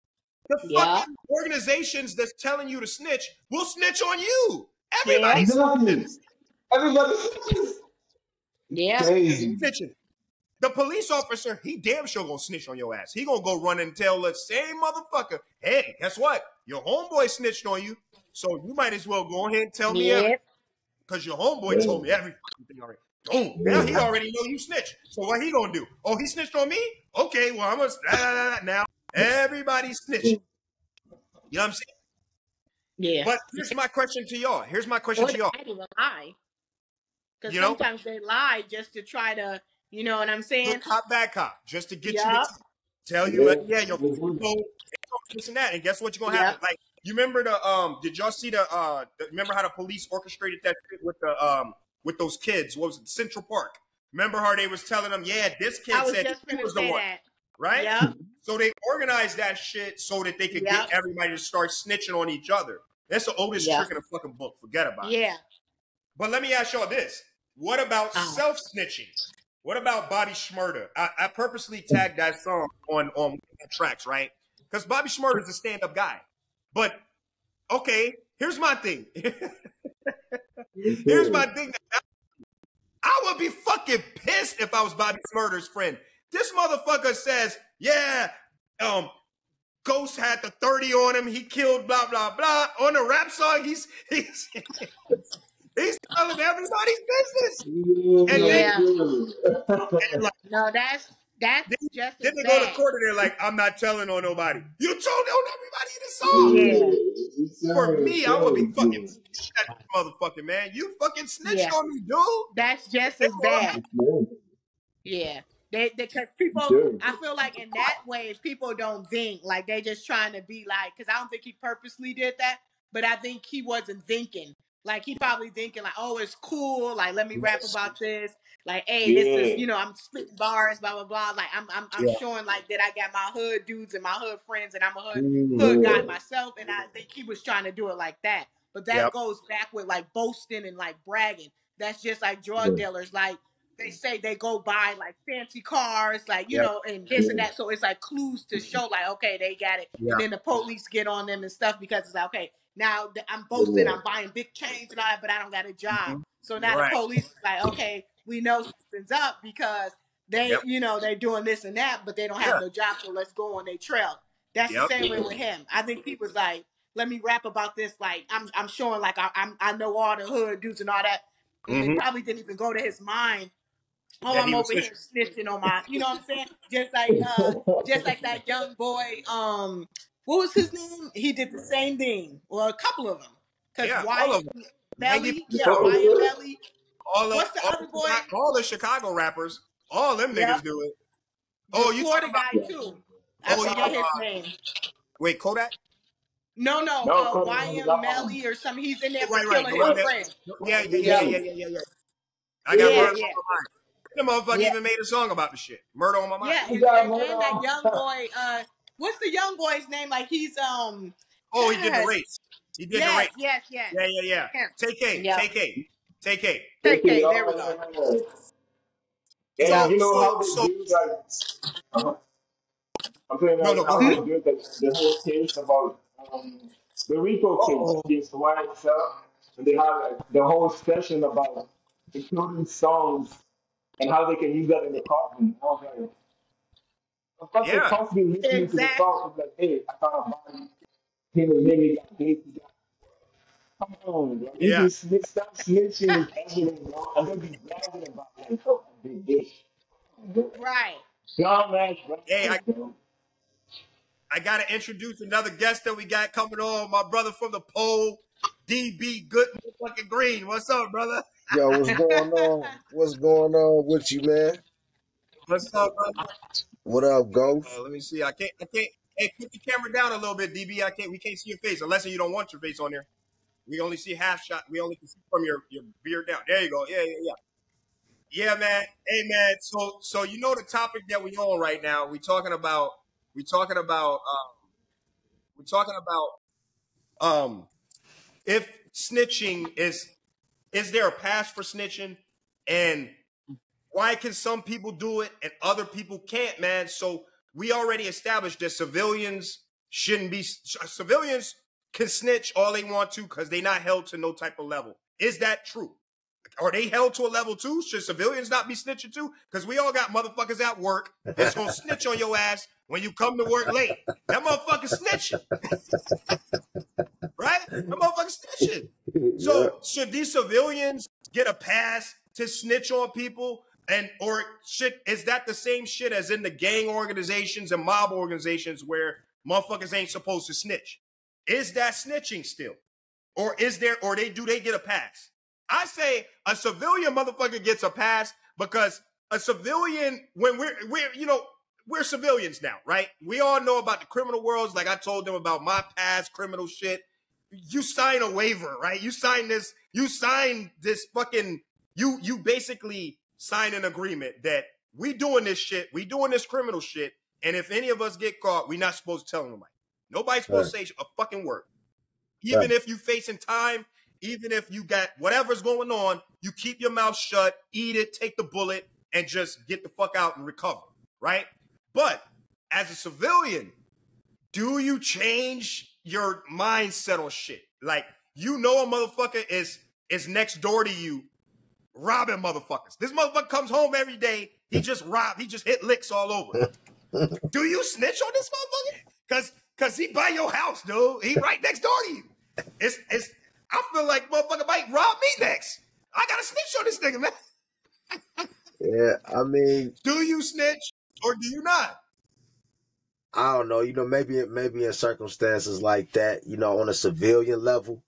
the Yeah. fucking organizations that's telling you to snitch will snitch on you. Everybody's Exactly. Everybody's snitching. Yeah. crazy. snitching. The police officer, he damn sure gonna snitch on your ass. He gonna go run and tell the same motherfucker, hey, guess what? Your homeboy snitched on you, so you might as well go ahead and tell me everything because your homeboy told me every fucking thing already. Boom. Now he already know you snitch. So what he gonna do? Oh, he snitched on me? Okay, well I'm gonna nah, nah, nah, nah. now everybody's snitching. Mm. You know what I'm saying? Yeah. But here's my question to y'all. Here's my question Or to y'all. lie. Because You know? sometimes they lie just to try to, you know what I'm saying? Good cop, bad cop, just to get you to tell you, like, Yeah. yeah, your so this and that. And guess what you're gonna Yeah. have? Like, you remember the um? Did y'all see the uh? The, remember how the police orchestrated that shit with the um with those kids? What was it? Central Park. Remember how they was telling them, yeah, this kid said just he was the one, that. right? Yeah. So they organized that shit so that they could Yeah. get everybody to start snitching on each other. That's the oldest Yeah. trick in the fucking book. Forget about it. Yeah. But let me ask y'all this: What about Uh-huh. self snitching? What about Bobby Shmurda? I, I purposely tagged that song on on tracks, right? Because Bobby Shmurda is a stand up guy. But okay, here's my thing. here's my thing. I would be fucking pissed if I was Bobby Shmurda's friend. This motherfucker says, "Yeah, um, Ghost had the 30 on him. He killed blah blah blah. On the rap song, he's he's he's telling everybody's business. And then- Yeah. And like, No, that's that's Then- just then as they go to court and they're like, I'm not telling on nobody. You told on everybody in the song. Yeah. For me, I would be fucking that motherfucking man. You fucking snitched Yeah. on me, dude. That's just as bad. Yeah. Yeah. They because people, I feel like in that way, people don't think like they just trying to be like. Because I don't think he purposely did that, but I think he wasn't thinking. Like he probably thinking like, oh, it's cool. Like let me rap about this. Like, hey, this is you know, I'm spitting bars, blah blah blah. Like I'm I'm, I'm Yeah. showing like that I got my hood dudes and my hood friends, and I'm a hood hood guy mm-hmm. myself. And I think he was trying to do it like that. But that Yep. goes back with like boasting and like bragging. That's just like drug Yeah. dealers. Like they say they go buy like fancy cars, like you Yep. know, and this and that. So it's like clues to show like, okay, they got it. Yeah. And then the police get on them and stuff because it's like, okay, now that I'm boasting, Yeah. I'm buying big chains and all that, but I don't got a job. Mhm. So now Right. the police is like, okay, we know something's up because they, Yep. you know, they're doing this and that, but they don't Yeah. have no job, so let's go on their trail. That's Yep. the same way with him. I think he was like, let me rap about this. Like I'm, I'm showing like I, I'm, I know all the hood dudes and all that. And Mhm. it probably didn't even go to his mind. Oh, That I'm he over here snitching on my, you know what I'm saying? Just like, uh, just like that young boy. Um, what was his name? He did the same thing. Well, a couple of them. Cause Yeah, all of them. Melly, yeah, Wyatt yeah. Melly. All of What's the all, other boy? all the Chicago rappers, all them Yep. niggas do it. The Oh, you Florida talking guy about? too. I Oh, forget yeah. his uh, name. Wait, Kodak? No, no, No, uh, Kodak YNW Melly or something. He's in there for Right, right. killing The one his friend. yeah, yeah, yeah, Yeah, yeah, yeah, yeah, yeah. I got yeah, murder yeah, on my mind. The motherfucker yeah, even made a song about the shit. Murder on my mind. yeah. And, and, murder and that young boy. Uh, what's the young boy's name? Like he's um. Oh, he did the race. He did the race. yes, yes. Yeah, yeah, yeah. Him. Tay-K, Yep. Tay-K, Tay-K. Tay-K. Okay, There we go. yeah. And So, you know so, how they so, do like uh, I'm saying no, no, go how they do the, the whole case about um, the RICO case Oh, against White itself, and they have like, the whole session about including songs and how they can use that in the coffin. I was like, of course, they're yeah, constantly listening to the Exactly. song. It's like, hey, I found a body. Him and Mimi got this. he got- Come on, bro. You yeah, just snitch, stop snitching and everything, bro. And then be bragging about like, oh, I did this. Right. Dumbass Hey, I, bro. I got to introduce another guest that we got coming on. My brother from the pole, DB Good fucking Green. What's up, brother? Yo, what's going on? What's going on with you, man? What's up, brother? What up, Ghost? Uh, let me see. I can't. I can't. Hey, put the camera down a little bit, DB. I can't. We can't see your face unless you don't want your face on there. We only see half shot. We only can see from your your beard down. There you go. Yeah, yeah, yeah. Yeah, man. Hey, man. So, so you know the topic that we on right now. We talking about. We talking about. Um, we're talking about. Um, if snitching is, is there a pass for snitching, and why can some people do it and other people can't, man? So we already established that civilians shouldn't be uh, civilians can snitch all they want to because they're not held to no type of level. Is that true? Are they held to a level too? Should civilians not be snitching too? Because we all got motherfuckers at work that's gonna snitch on your ass when you come to work late. That motherfucker snitching, right? That motherfucker snitching. So should these civilians get a pass to snitch on people? And or should is that the same shit as in the gang organizations and mob organizations where motherfuckers ain't supposed to snitch? Is that snitching still? Or is there or they do they get a pass? I say a civilian motherfucker gets a pass because a civilian when we're we're you know we're civilians now, right? We all know about the criminal worlds. Like I told them about my past criminal shit. You sign a waiver, right? You sign this. You sign this fucking. You you basically sign an agreement that we doing this shit. We doing this criminal shit. And if any of us get caught, we not supposed to tell nobody. Nobody's supposed to say a fucking word. Even Right. if you facing time, even if you got whatever's going on, you keep your mouth shut, eat it, take the bullet, and just get the fuck out and recover, right? But as a civilian, do you change your mindset on shit? Like you know a motherfucker is is next door to you robbing motherfuckers. This motherfucker comes home every day. He just robbed. He just hit licks all over. Do you snitch on this motherfucker? Cause cause he by your house, dude. He right next door to you. It's it's. I feel like motherfucker might rob me next. I gotta snitch on this nigga, man. Yeah, I mean, Do you snitch or do you not? I don't know. You know, maybe maybe in circumstances like that, you know, on a civilian level,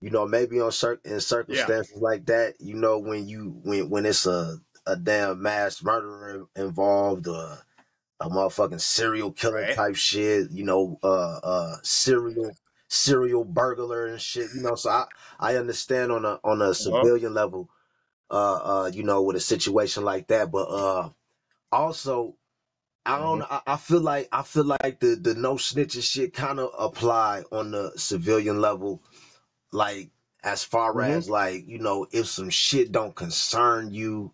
you know, maybe on cer- in Yeah. circumstances like that, you know, when you when when it's a a damn mass murderer involved or a motherfucking serial killer Right. type shit, you know, uh uh serial serial burglar and shit, you know. So I I understand on a on a civilian level, uh uh, you know, with a situation like that, but uh also I don't I, I feel like I feel like the the no snitching shit kind of apply on the civilian level like as far hmm as like you know if some shit don't concern you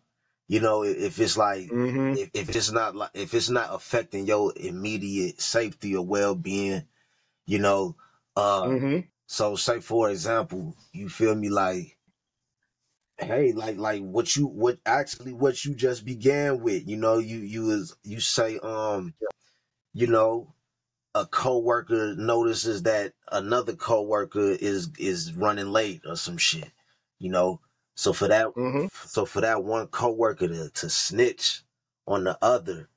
you know if it's like hmm if, if it's not like if it's not affecting your immediate safety or well-being you know uh hmm so say for example you feel me like hey like like what you what actually what you just began with you know you you was you say um you know a coworker notices that another coworker is is running late or some shit, you know. So for that, hmm so for that one coworker to to snitch on the other,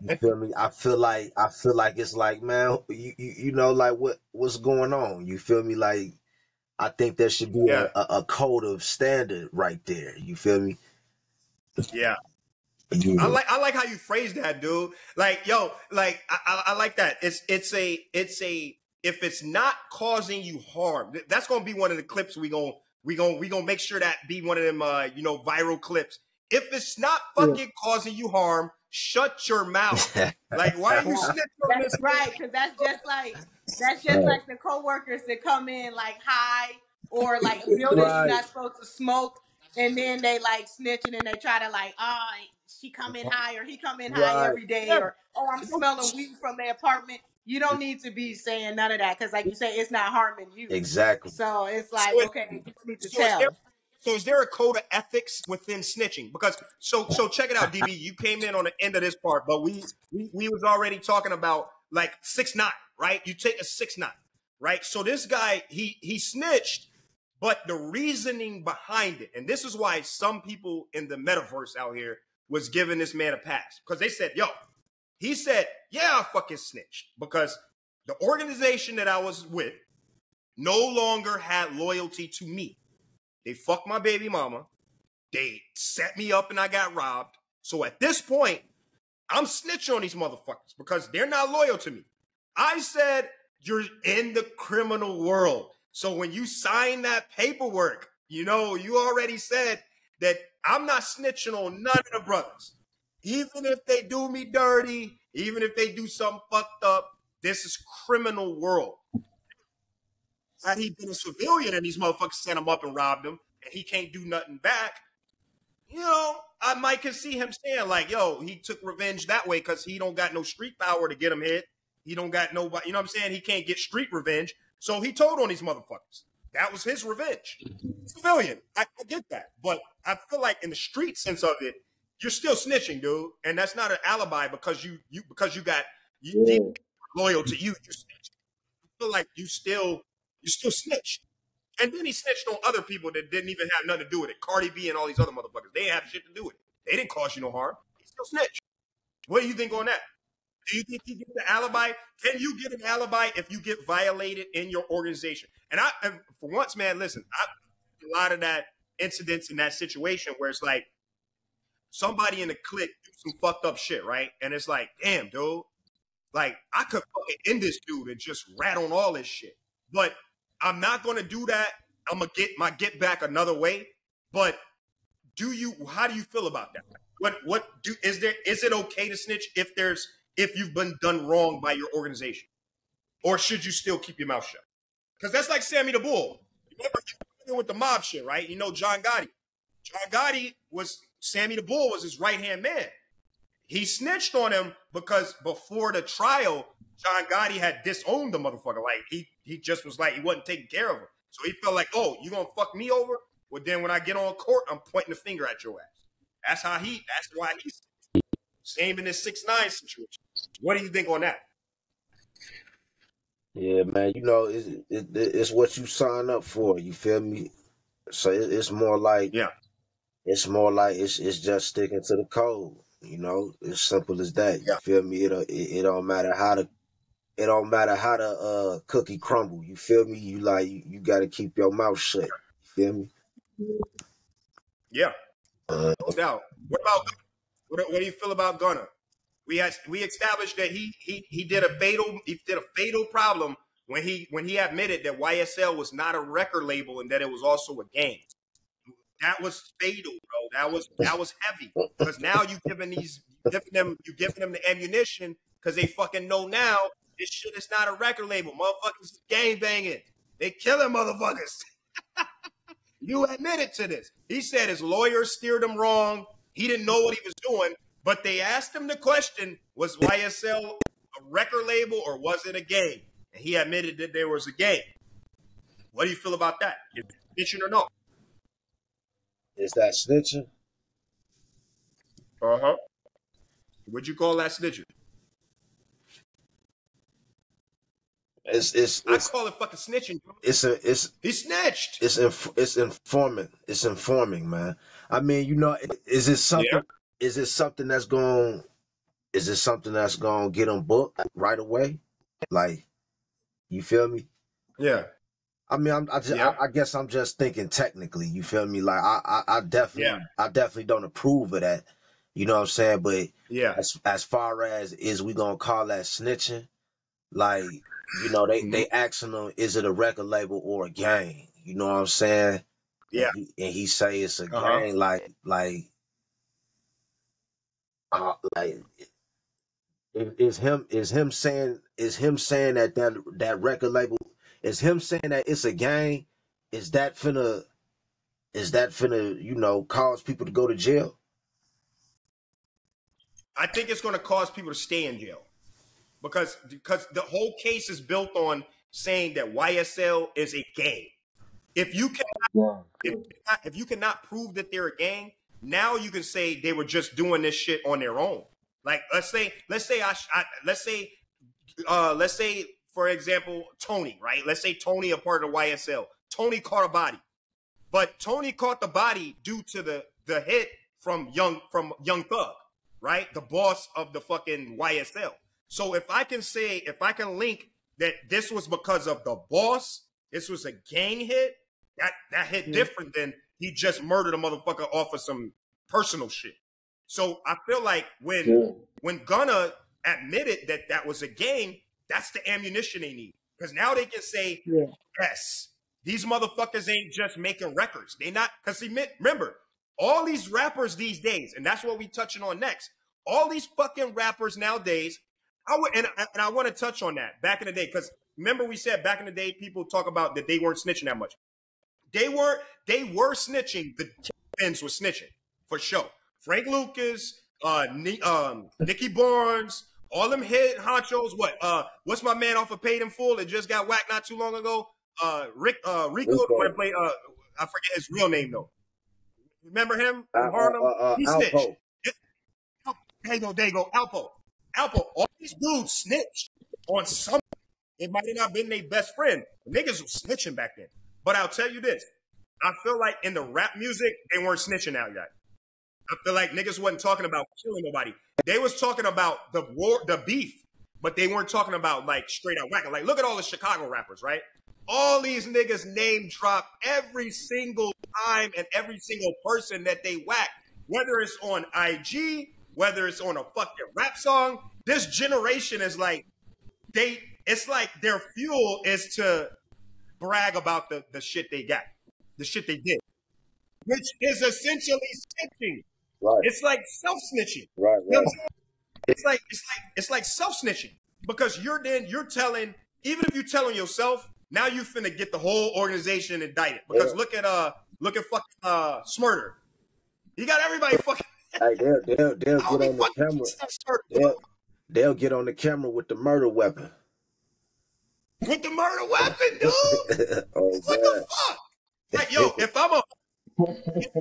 you feel me? I feel like I feel like it's like man, you you, you know like what what's going on? You feel me? Like I think there should be Yeah. a, a code of standard right there. You feel me? Yeah. I like I like how you phrase that, dude. Like, yo, like I, I, I like that. It's it's a it's a if it's not causing you harm, th- that's gonna be one of the clips we gonna we gonna we gonna make sure that be one of them uh you know viral clips. If it's not Yeah. fucking causing you harm, shut your mouth. Like, why are you snitching on that's this? right. Because that's just like that's just right. like the coworkers that come in like high or like a building you're not supposed to smoke, and then they like snitching and they try to like, ah, she come in high or he come in high every day, or oh, I'm smelling weed from the apartment. You don't need to be saying none of that because, like you say, it's not harming you. Exactly. So it's So like, it, okay, you need to so is there tell. so is there a code of ethics within snitching? Because so so check it out, DB. You came in on the end of this part, but we we, we was already talking about like six nine, right? You take a six nine, right? So this guy he he snitched, but the reasoning behind it, and this is why some people in the metaverse out here was giving this man a pass because they said, "Yo," he said, "Yeah, I fucking snitched because the organization that I was with no longer had loyalty to me." They fucked my baby mama. They set me up and I got robbed. So at this point, I'm snitching on these motherfuckers because they're not loyal to me. I said, you're in the criminal world. So when you sign that paperwork, you know, you already said that I'm not snitching on none of the brothers. Even if they do me dirty, even if they do something fucked up, this is criminal world. Had he been a civilian and these motherfuckers sent him up and robbed him, and he can't do nothing back, you know, I might can see him saying like, "Yo, he took revenge that way because he don't got no street power to get him hit. He don't got nobody. You know what I'm saying? He can't get street revenge, so he told on these motherfuckers. That was his revenge. Civilian, I, I get that, but I feel like in the street sense of it, you're still snitching, dude, and that's not an alibi because you you because you got you Yeah. loyal to you. You snitch. I feel like you still you still snitch. And then he snitched on other people that didn't even have nothing to do with it. Cardi B and all these other motherfuckers. They have shit to do with it. They didn't cause you no harm. He still snitched. What do you think on that? Do you think he gets the alibi? Can you get an alibi if you get violated in your organization? And I, and for once, man, listen, I a lot of that incidents in that situation where it's like somebody in the clique do some fucked up shit, right? And it's like, damn, dude, like I could fucking end this dude and just rat on all this shit. But I'm not gonna do that. I'm gonna get my get back another way. But do you how do you feel about that? What what do is there is it okay to snitch if there's if you've been done wrong by your organization? Or should you still keep your mouth shut? Because that's like Sammy the Bull. Remember with the mob shit, right? You know John Gotti. John Gotti was Sammy the Bull was his right hand man. He snitched on him because before the trial, John Gotti had disowned the motherfucker. Like he he just was like he wasn't taking care of him. So he felt like, oh, you gonna fuck me over? Well, then when I get on court, I'm pointing the finger at your ass. That's how he. That's why he's same in this six nine situation. What do you think on that? Yeah, man. You know, it's it, it's what you sign up for. You feel me? So it, it's more like Yeah. it's more like it's it's just sticking to the code. You know, it's simple as that. You Yeah. feel me? It don't- it, it don't matter how to it don't matter how the uh cookie crumble. You feel me? You like you, you got to keep your mouth shut. You feel me? Yeah, Uh, no doubt. What about what, what do you feel about Gunna? We we established that he he he did a fatal he did a fatal problem when he when he admitted that YSL was not a record label and that it was also a game. That was fatal, bro. That was that was heavy because now you giving these giving them you giving them the ammunition because they fucking know now this shit is not a record label. Motherfuckers gang banging. They killing motherfuckers. you admitted to this. He said his lawyer steered him wrong. He didn't know what he was doing, but they asked him the question: Was YSL a record label or was it a game? And he admitted that there was a game. What do you feel about that? You snitching or no? Is that snitching? Uh huh. What'd you call that snitching? It's it's I call it fucking snitching. bro. it's a it's He snitched. it's inf- it's informing. It's informing, man. I mean, you know, is it something? Yeah. Is it something that's going? Is it something that's going to get them booked right away? Like, you feel me? Yeah. I mean, I'm, I, just, Yeah. I, I guess I'm just thinking technically. You feel me? Like, I, I, I definitely, Yeah. I definitely don't approve of that. You know what I'm saying? But Yeah. as as far as is we gonna call that snitching? Like, you know, they Mhm. they asking them, is it a record label or a gang? You know what I'm saying? Yeah. And he, and he say it's a Uh-huh. gang. Like, like, uh, like, is, is him is him saying is him saying that that that record label is him saying that it's a gang? Is that finna is that finna you know cause people to go to jail? I think it's going to cause people to stay in jail because because the whole case is built on saying that YSL is a gang. If you can Yeah. if, if you cannot prove that they're a gang, now you can say they were just doing this shit on their own. Like let's say let's say I, I let's say uh let's say for example Tony right. Let's say Tony a part of YSL. Tony caught a body, but Tony caught the body due to the the hit from young from Young Thug, right? The boss of the fucking YSL. So if I can say if I can link that this was because of the boss, this was a gang hit, that that hit Yeah. different than he just murdered a motherfucker off of some personal shit. So I feel like when Yeah. when Gunna admitted that that was a game, that's the ammunition they need because now they can say Yeah. yes, these motherfuckers ain't just making records. They not because remember all these rappers these days, and that's what we touching on next. All these fucking rappers nowadays. I would, and, and I want to touch on that back in the day because remember we said back in the day people talk about that they weren't snitching that much. They were they were snitching. The Kings were snitching for sure. Frank Lucas, uh, Ni- um, Nicky Barnes, all them head honchos. What? Uh, what's my man off of Paid in Full It just got whacked not too long ago? Uh, Rick, uh, Rico. Rico. Play? Uh, I forget his real name though. Remember him Uh, from Harlem? uh, uh, he snitched. There you go, there you go, Alpo. Alpo, all these dudes snitched on some. It might have not been their best friend. Niggas was snitching back then. But I'll tell you this. I feel like in the rap music, they weren't snitching out yet. I feel like niggas wasn't talking about killing nobody. They was talking about the war, the beef, but they weren't talking about like straight out whacking. Like, look at all the Chicago rappers, right? All these niggas name drop every single time and every single person that they whack, whether it's on IG, whether it's on a fucking rap song. This generation is like, they, it's like their fuel is to brag about the, the shit they got, the shit they did, which is essentially snitching. Right, It's like self snitching. right, You know right. I'm saying? It's like it's like it's like self snitching because you're then you're telling even if you're telling yourself now you finna get the whole organization indicted because Yeah. look at uh look at fucking uh Shmurda. He got everybody fucking. Hey, they'll they'll they'll get on the camera. They'll they'll get on the camera with the murder weapon. With the murder weapon, dude? oh What man. the fuck? Like yo, if I'm a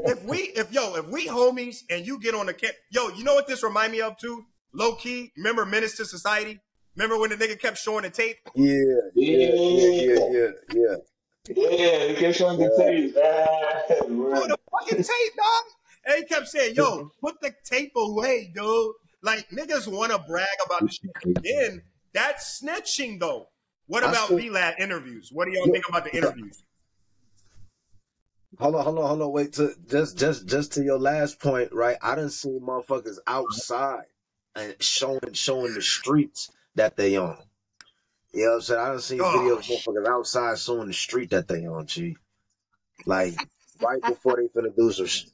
if we if yo if we homies and you get on the camp, yo, you know what this remind me of too? Low key, remember Menace to Society? Remember when the nigga kept showing the tape? Yeah, yeah, yeah, yeah, yeah, yeah. Yeah, they kept showing the tape. Ah, Oh, the fucking tape, dog. And he kept saying, yo, put the tape away, dude. Like, niggas want to brag about the shit. Then that's snitching, though. What I about still- VLAD interviews? What do y'all think about the interviews? Hold on, hold on, hold on. Wait to just just just to your last point, right? I didn't see motherfuckers outside and showing showing the streets that they on. You know what I'm saying? I done seen Oh, videos of sh- motherfuckers outside showing the street that they on, G. Like right before they finna do some shit.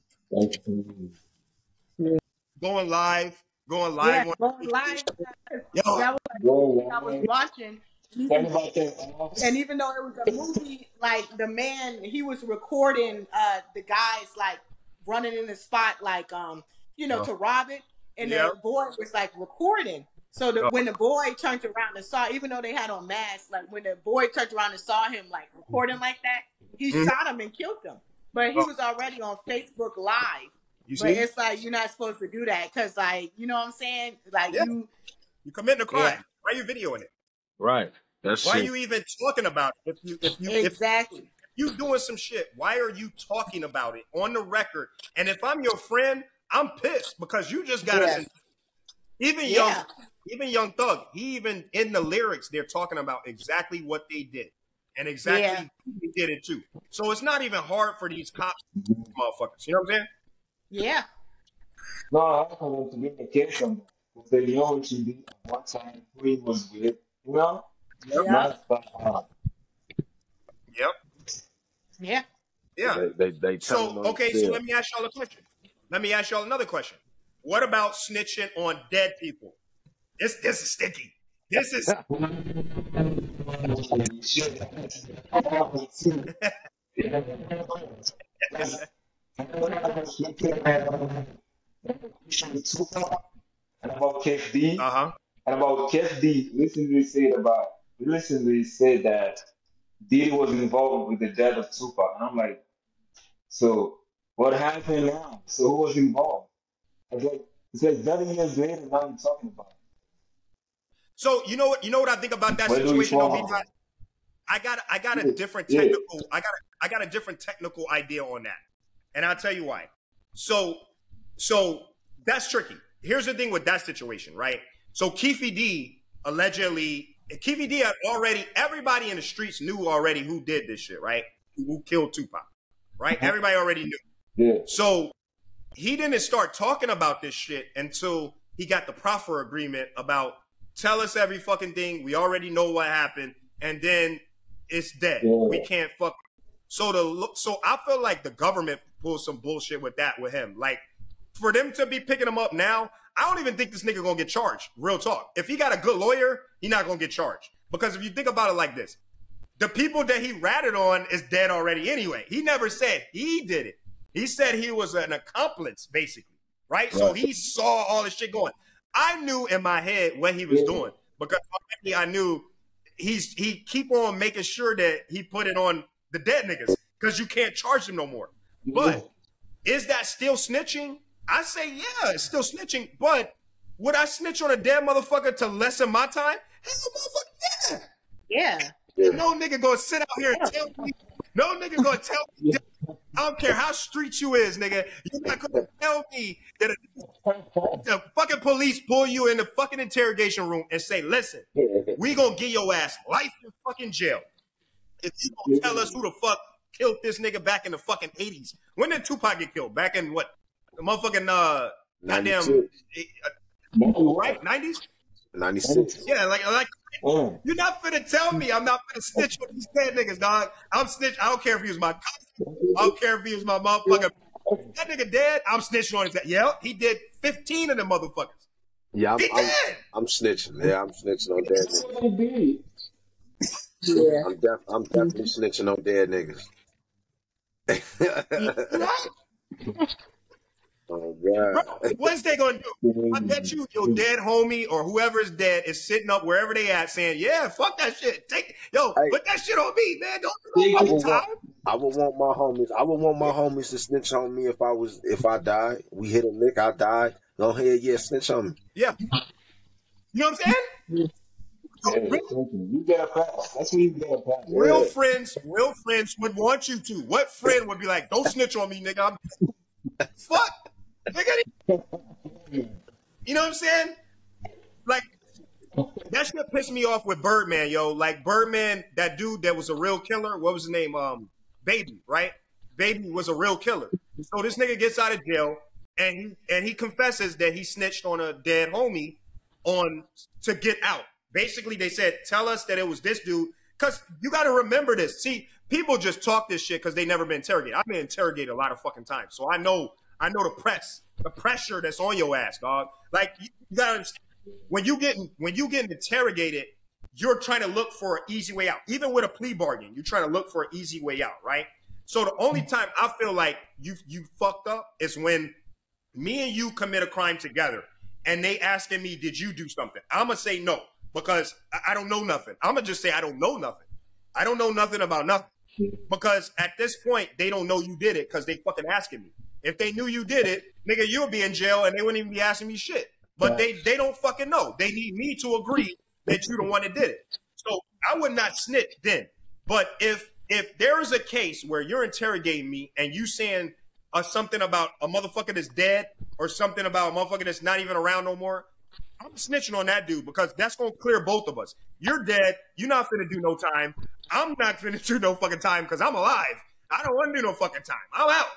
going live, going Yeah, live on going live. yo. That was Go I was watching. Tell Even me about that. and even though it was a movie, like the man, he was recording uh the guys like running in the spot, like um, you know, Yeah. to rob it, and Yeah. the boy was like recording. So the, Yeah. when the boy turned around and saw, even though they had on masks, like when the boy turned around and saw him like recording like that, he Mhm. shot him and killed him. But he Oh. was already on Facebook Live. You But see, it's like you're not supposed to do that because, like, you know what I'm saying? Like Yeah. you, you committing a crime. Yeah. Why are you videoing it? Right. That's Why are you even talking about it? If you if you if exactly. you doing some shit, why are you talking about it on the record? And if I'm your friend, I'm pissed because you just got us. Yeah. In, even Yeah. young, even young Thug, he even in the lyrics they're talking about exactly what they did and exactly Yeah. who they did it too. So it's not even hard for these cops, motherfuckers. You know what I'm saying? Yeah. No, I don't want to be the case on that. Because they know what you did at one time, who he was with, you know? Yeah. Not that hard. Yep. Yeah. Yeah. They they, they So on the okay, so let me ask y'all a question. Let me ask y'all another question. What about snitching on dead people? This this is sticky. This is And uh-huh. About Keefe D, huh. and about D, listen said about, this said that Diddy was involved with the death of Tupac. And I'm like, so what happened now? So who was involved? It's like, it's like 11 years later, now you're talking about it. So you know what you know what I think about that Where situation? I got I got a Yeah, different yeah. technical I got a, I got a different technical idea on that, and I'll tell you why. So so that's tricky. Here's the thing with that situation, right? So Keefe D allegedly Keefe D had already everybody in the streets knew already who did this shit, right? Who killed Tupac, right? Mhm. Everybody already knew. Yeah. So he didn't start talking about this shit until he got the proffer agreement about tell us every fucking thing. We already know what happened, and then it's dead. Yeah. We can't fuck. So the look. So I feel like the government pulled some bullshit with that with him. Like for them to be picking him up now, I don't even think this nigga gonna get charged. Real talk. If he got a good lawyer, he not gonna get charged. Because if you think about it like this, the people that he ratted on is dead already anyway. He never said he did it. He said he was an accomplice, basically. Right? So he saw all this shit going. I knew in my head what he was Yeah. doing because already I knew he's he keep on making sure that he put it on the dead niggas because you can't charge them no more. But is that still snitching? I say yeah, it's still snitching. But would I snitch on a dead motherfucker to lessen my time? Hell, motherfucker, yeah. Yeah. No nigga gonna sit out here and tell me. No nigga gonna tell me. I don't care how street you is, nigga. You're not gonna tell me that a, the fucking police pull you in the fucking interrogation room and say, "Listen, we gonna get your ass life in fucking jail if you don't tell us who the fuck killed this nigga back in the fucking eighties. When did Tupac get killed? Back in what? The motherfucking uh, goddamn, 96. uh, right? Nineties? 96. Yeah, like like Mm. you're not finna tell me I'm not finna snitch on these dead niggas, dog. I'm snitch. I don't care if he was my cousin. I don't care if he was my motherfucker. That nigga dead. I'm snitching on his dad. Yeah, he did 15 of them motherfuckers. Yeah, I'm, He I'm, did. I'm snitching. Yeah, I'm snitching on dead niggas. That's what they did. Yeah. I'm, def- I'm definitely snitching on dead niggas. oh, Bro, what's they gonna do? I bet you your mm. dead homie or whoever's dead is sitting up wherever they at saying, "Yeah, fuck that shit. Take yo, Hey. put that shit on me, man. Don't Take do no it. fucking time." I would want my homies. I would want my homies to snitch on me if I was if I died. We hit a lick, I died. Go ahead, yeah, snitch on me. Yeah, you know what I'm saying? Yeah, you get a pass. That's what you get a pass. Real Yeah. friends, real friends would want you to. What friend would be like, "Don't snitch on me, nigga"? I'm fuck, nigga. You know what I'm saying? Like that shit pissed me off with Birdman, yo. Like Birdman, that dude that was a real killer. What was his name? Um, Baby, right? baby was a real killer. So this nigga gets out of jail and he and he confesses that he snitched on a dead homie on to get out. Basically, they said, "Tell us that it was this dude." Because you got to remember this. See, people just talk this shit because they never been interrogated. I've been interrogated a lot of fucking times, so I know I know the press, the pressure that's on your ass, dog. Like you got to understand when you get when you getting interrogated, you're trying to look for an easy way out. Even with a plea bargain, you're trying to look for an easy way out, right? So the only time I feel like you you fucked up is when me and you commit a crime together and they asking me, did you do something? I'm gonna say no because I, I don't know nothing. I'm gonna just say I don't know nothing. I don't know nothing about nothing because at this point they don't know you did it because they fucking asking me. If they knew you did it, nigga, you'll be in jail and they wouldn't even be asking me shit. But they they don't fucking know. They need me to agree that you the one that did it. So I would not snitch then. But if if there is a case where you're interrogating me and you saying uh, something about a motherfucker that's dead or something about a motherfucker that's not even around no more, I'm snitching on that dude because that's gonna clear both of us. You're dead. You're not finna do no time. I'm not finna do no fucking time because I'm alive. I don't want to do no fucking time. I'm out.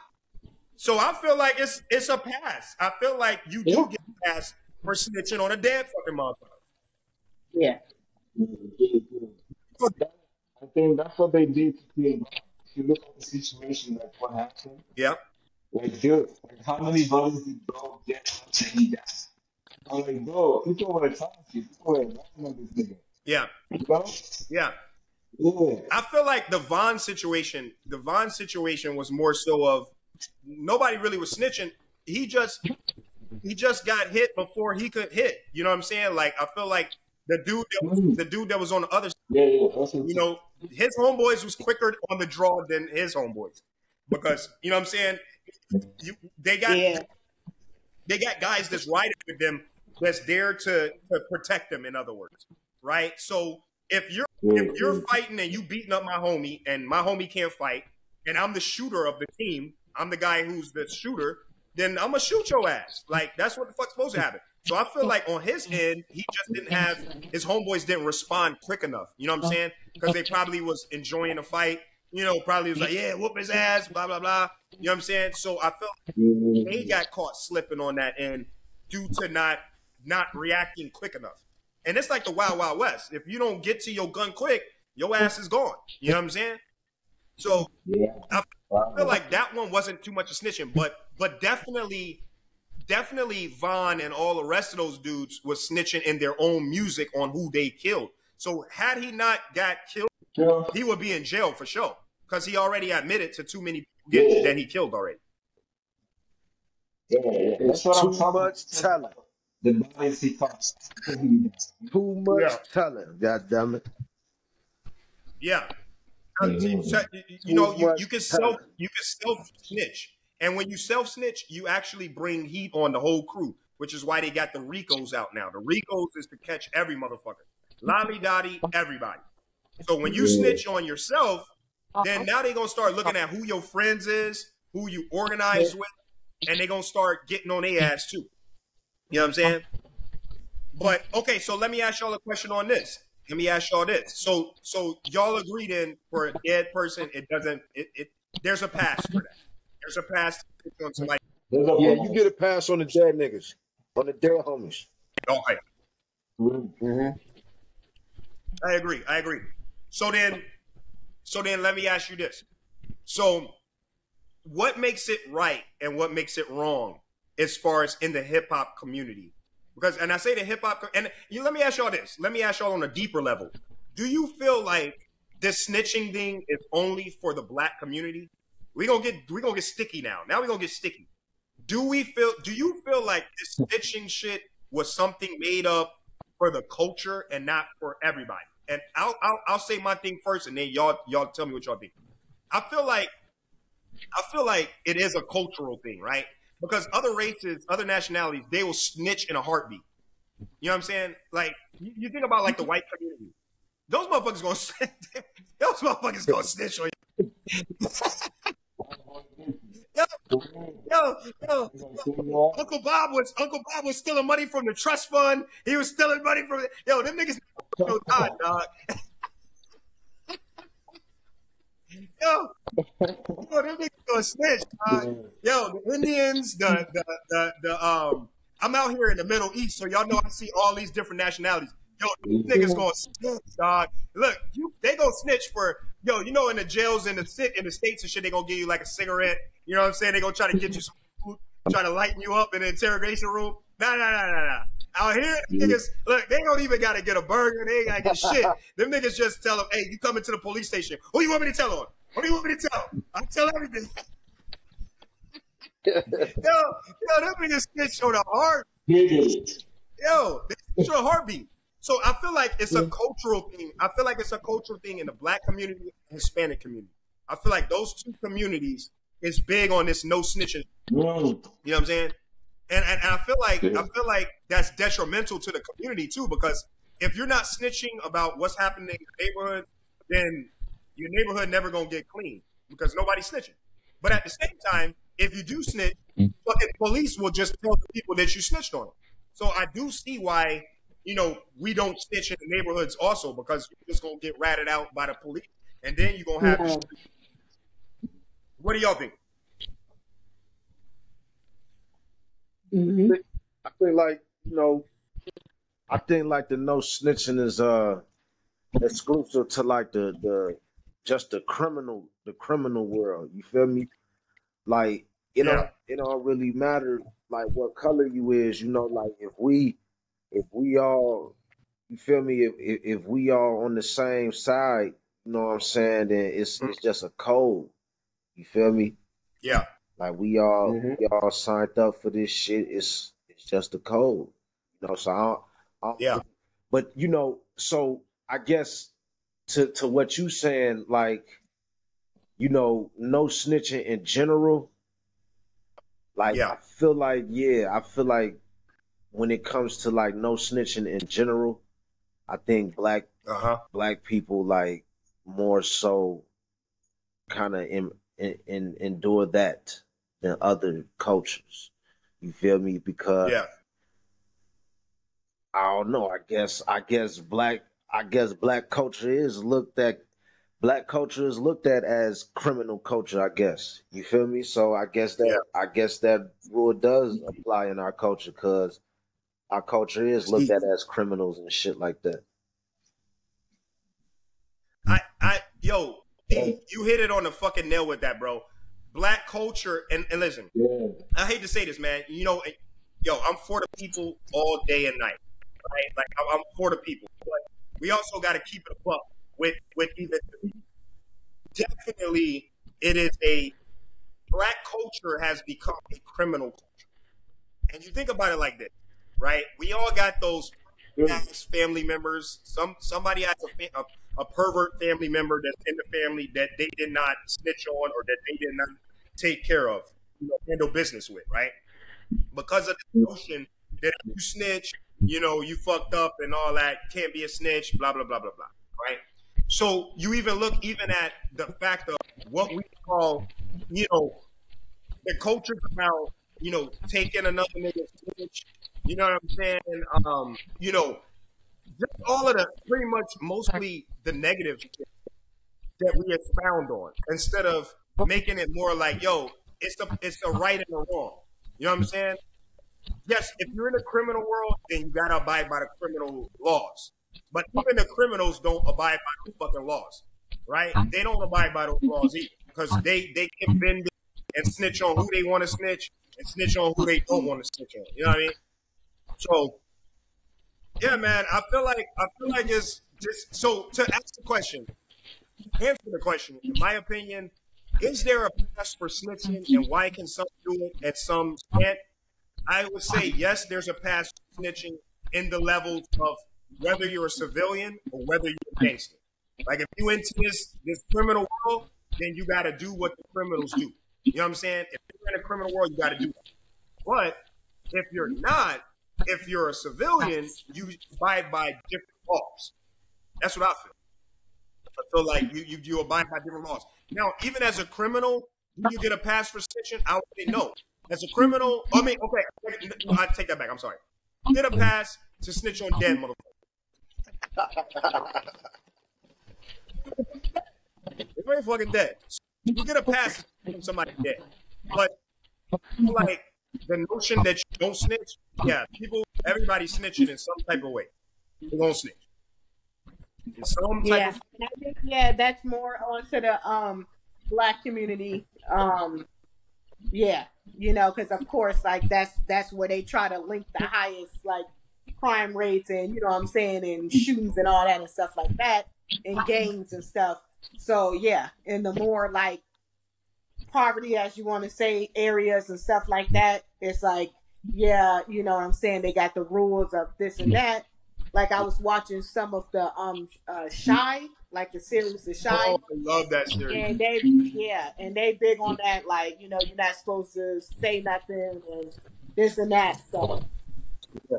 So I feel like it's it's a pass. I feel like you do get a pass for snitching on a dead fucking motherfucker. Yeah. I think that's what they did to create. If you look at the situation, like what happened, Yeah. like dude, like how many brothers did bro get after he died? I'm like, bro, people were to you, people were laughing at this nigga. Yeah. You know? Yeah. Yeah. I feel like the Von situation, the Von situation was more so of nobody really was snitching. He just he just got hit before he could hit. You know what I'm saying? Like I feel like the dude that was, the dude that was on the other Yeah, yeah. You know, his homeboys was quicker on the draw than his homeboys. Because, you know what I'm saying? You, they got Yeah. they got guys that's riding with them that's there to, to protect them, in other words. Right? So if you're if you're fighting and you beating up my homie and my homie can't fight, and I'm the shooter of the team, I'm the guy who's the shooter, then I'm gonna shoot your ass. Like that's what the fuck's supposed to happen. So I feel like on his end, he just didn't have his homeboys didn't respond quick enough. You know what I'm saying? Because they probably was enjoying the fight. You know, probably was like, yeah, whoop his ass, blah blah blah. You know what I'm saying? So I felt they got caught slipping on that end due to not not reacting quick enough. And it's like the Wild Wild West. If you don't get to your gun quick, your ass is gone. You know what I'm saying? So Yeah. I feel like that one wasn't too much of snitching, but but definitely, definitely Von and all the rest of those dudes was snitching in their own music on who they killed. So had he not got killed, Yeah. he would be in jail for sure because he already admitted to too many people that he killed already. Yeah, yeah. It's That's what I'm too much talent. The bodies he caught after he died. Too much Yeah. talent. God damn it. Yeah. You- You know, you, you can self you can self snitch, and when you self snitch, you actually bring heat on the whole crew, which is why they got the RICOs out now. The RICOs is to catch every motherfucker, Lami Dottie, everybody. So when you snitch on yourself, then uh-huh. now they gonna start looking at who your friends is, who you organize with, and they gonna start getting on their ass too. You know what I'm saying? But okay, so let me ask y'all a question on this. Let me ask y'all this. So so y'all agree then for a dead person, it doesn't it, it there's a pass for that. There's a pass on somebody. Yeah, you get a pass on the dead niggas. On the dead homies. Okay. Mhm. I agree. I agree. So then, so then, let me ask you this. So, what makes it right and what makes it wrong as far as in the hip hop community? Because, and I say the hip hop, and you, let me ask y'all this. Let me ask y'all on a deeper level. Do you feel like this snitching thing is only for the black community? We gonna get we gonna get sticky now. Now we gonna get sticky. Do we feel? Do you feel like this snitching shit was something made up for the culture and not for everybody? And I'll I'll, I'll say my thing first, and then y'all y'all tell me what y'all think. I feel like I feel like it is a cultural thing, right? Because other races, other nationalities, they will snitch in a heartbeat. You know what I'm saying? Like you, you think about like the white community. Those motherfuckers gonna those motherfuckers gonna snitch on you. Yo, yo, yo, Uncle Bob was Uncle Bob was stealing money from the trust fund. He was stealing money from yo. Them niggas no time, dog. Yo, yo, them niggas gonna snitch. dog. Yo, the Indians, the, the the the um, I'm out here in the Middle East, so y'all know I see all these different nationalities. Yo, these niggas gonna snitch, dog. Look, you they gonna snitch for yo. You know, in the jails in the sit in the states and shit, they gonna give you like a cigarette. You know what I'm saying? They gonna try to get you some food, try to lighten you up in the interrogation room. Nah, nah, nah, nah, nah. Out here, niggas, look, they don't even gotta get a burger. They ain't gotta get shit. Them niggas just tell them, hey, you coming to the police station. Who you want me to tell on? What do you want me to tell? I tell everything. yo, yo, them niggas snitch on the heart. Yo, on a heartbeat. So I feel like it's a cultural thing. I feel like it's a cultural thing in the black community and Hispanic community. I feel like those two communities is big on this no snitching. You know what I'm saying? And, and, and I feel like Yeah. I feel like that's detrimental to the community too, because if you're not snitching about what's happening in your neighborhood, then your neighborhood never gonna get clean because nobody's snitching. But at the same time, if you do snitch, mm. fucking police will just tell the people that you snitched on them. So I do see why you know we don't snitch in the neighborhoods also because you're just gonna get ratted out by the police, and then you're gonna have. Yeah. What do y'all think? Mhm. I think like you know, I think like the no snitching is uh exclusive to like the the just the criminal the criminal world. You feel me? Like it Yeah. don't it don't really matter like what color you is. You know, like if we if we all you feel me if if, if we all on the same side, you know what I'm saying? Then it's it's just a code. You feel me? Yeah, Like we all Mhm. we all signed up for this shit. It's it's just a code, you know. So I, don't, I don't- Yeah. but you know, so I guess to to what you saying, like, you know, no snitching in general. Like Yeah. I feel like yeah, I feel like when it comes to like no snitching in general, I think black uh huh. black people like more so kind of in, in, in, endure that than other cultures. You feel me? Because Yeah, I don't know. I guess I guess black I guess black culture is looked at black culture is looked at as criminal culture. I guess you feel me. So I guess that I guess that rule does apply in our culture because our culture is looked at as criminals and shit like that. I, I, yo, you hit it on the fucking nail with that, bro. Black culture, and, and listen, Yeah. I hate to say this, man. You know, yo, I'm for the people all day and night, right? Like I'm, for the people, but we also got to keep it buck with with even. Definitely, it is a black culture has become a criminal culture, and you think about it like this, right? We all got those family members. Some somebody has a, a, a pervert family member that's in the family that they did not snitch on or that they did not take care of, you know, handle business with, right? Because of the notion that you snitch, you know, you fucked up and all that, can't be a snitch, blah blah blah blah blah, right? So you even look even at the fact of what we call, you know, the culture about, you know, taking another nigga's snitch, you know what I'm saying? Um, you know, just all of the pretty much mostly the negative that we expound on instead of making it more like, yo, it's the it's the right and the wrong. You know what I'm saying? Yes, if you're in the criminal world, then you gotta abide by the criminal laws. But even the criminals don't abide by the fucking laws, right? They don't abide by those laws either because they they can bend it and snitch on who they want to snitch and snitch on who they don't want to snitch on. You know what I mean? So, yeah, man, I feel like I feel like it's just so to ask the question, answer the question. In my opinion, is there a pass for snitching, and why can some do it and some can't? I would say yes. There's a pass for snitching in the levels of whether you're a civilian or whether you're a gangster. Like if you into this this criminal world, then you got to do what the criminals do. You know what I'm saying? If you're in a criminal world, you got to do that. But if you're not, if you're a civilian, you abide by different laws. That's what I feel. I feel like you, you, you abide by different laws. Now, even as a criminal, do you get a pass for snitching? I would say no. As a criminal, I mean, okay, I take that back. I'm sorry. You get a pass to snitch on dead motherfucker. They're very fucking dead. you get a pass from somebody dead. But like the notion that you don't snitch, yeah, people, everybody snitching in some type of way. You don't snitch. In some type Yeah, of I think, yeah, that's more onto the um black community. Um, yeah, you know, because of course, like that's that's where they try to link the highest like crime rates and you know what I'm saying and shootings and all that and stuff like that and gangs and stuff. So yeah, and the more like poverty, as you want to say, areas and stuff like that, it's like yeah, you know what I'm saying. They got the rules of this and that. Like I was watching some of the um uh Chi, like the series The Chi. Oh, I love that series. And they, yeah, and they big on that, like you know, you're not supposed to say nothing and this and that. So, Yeah.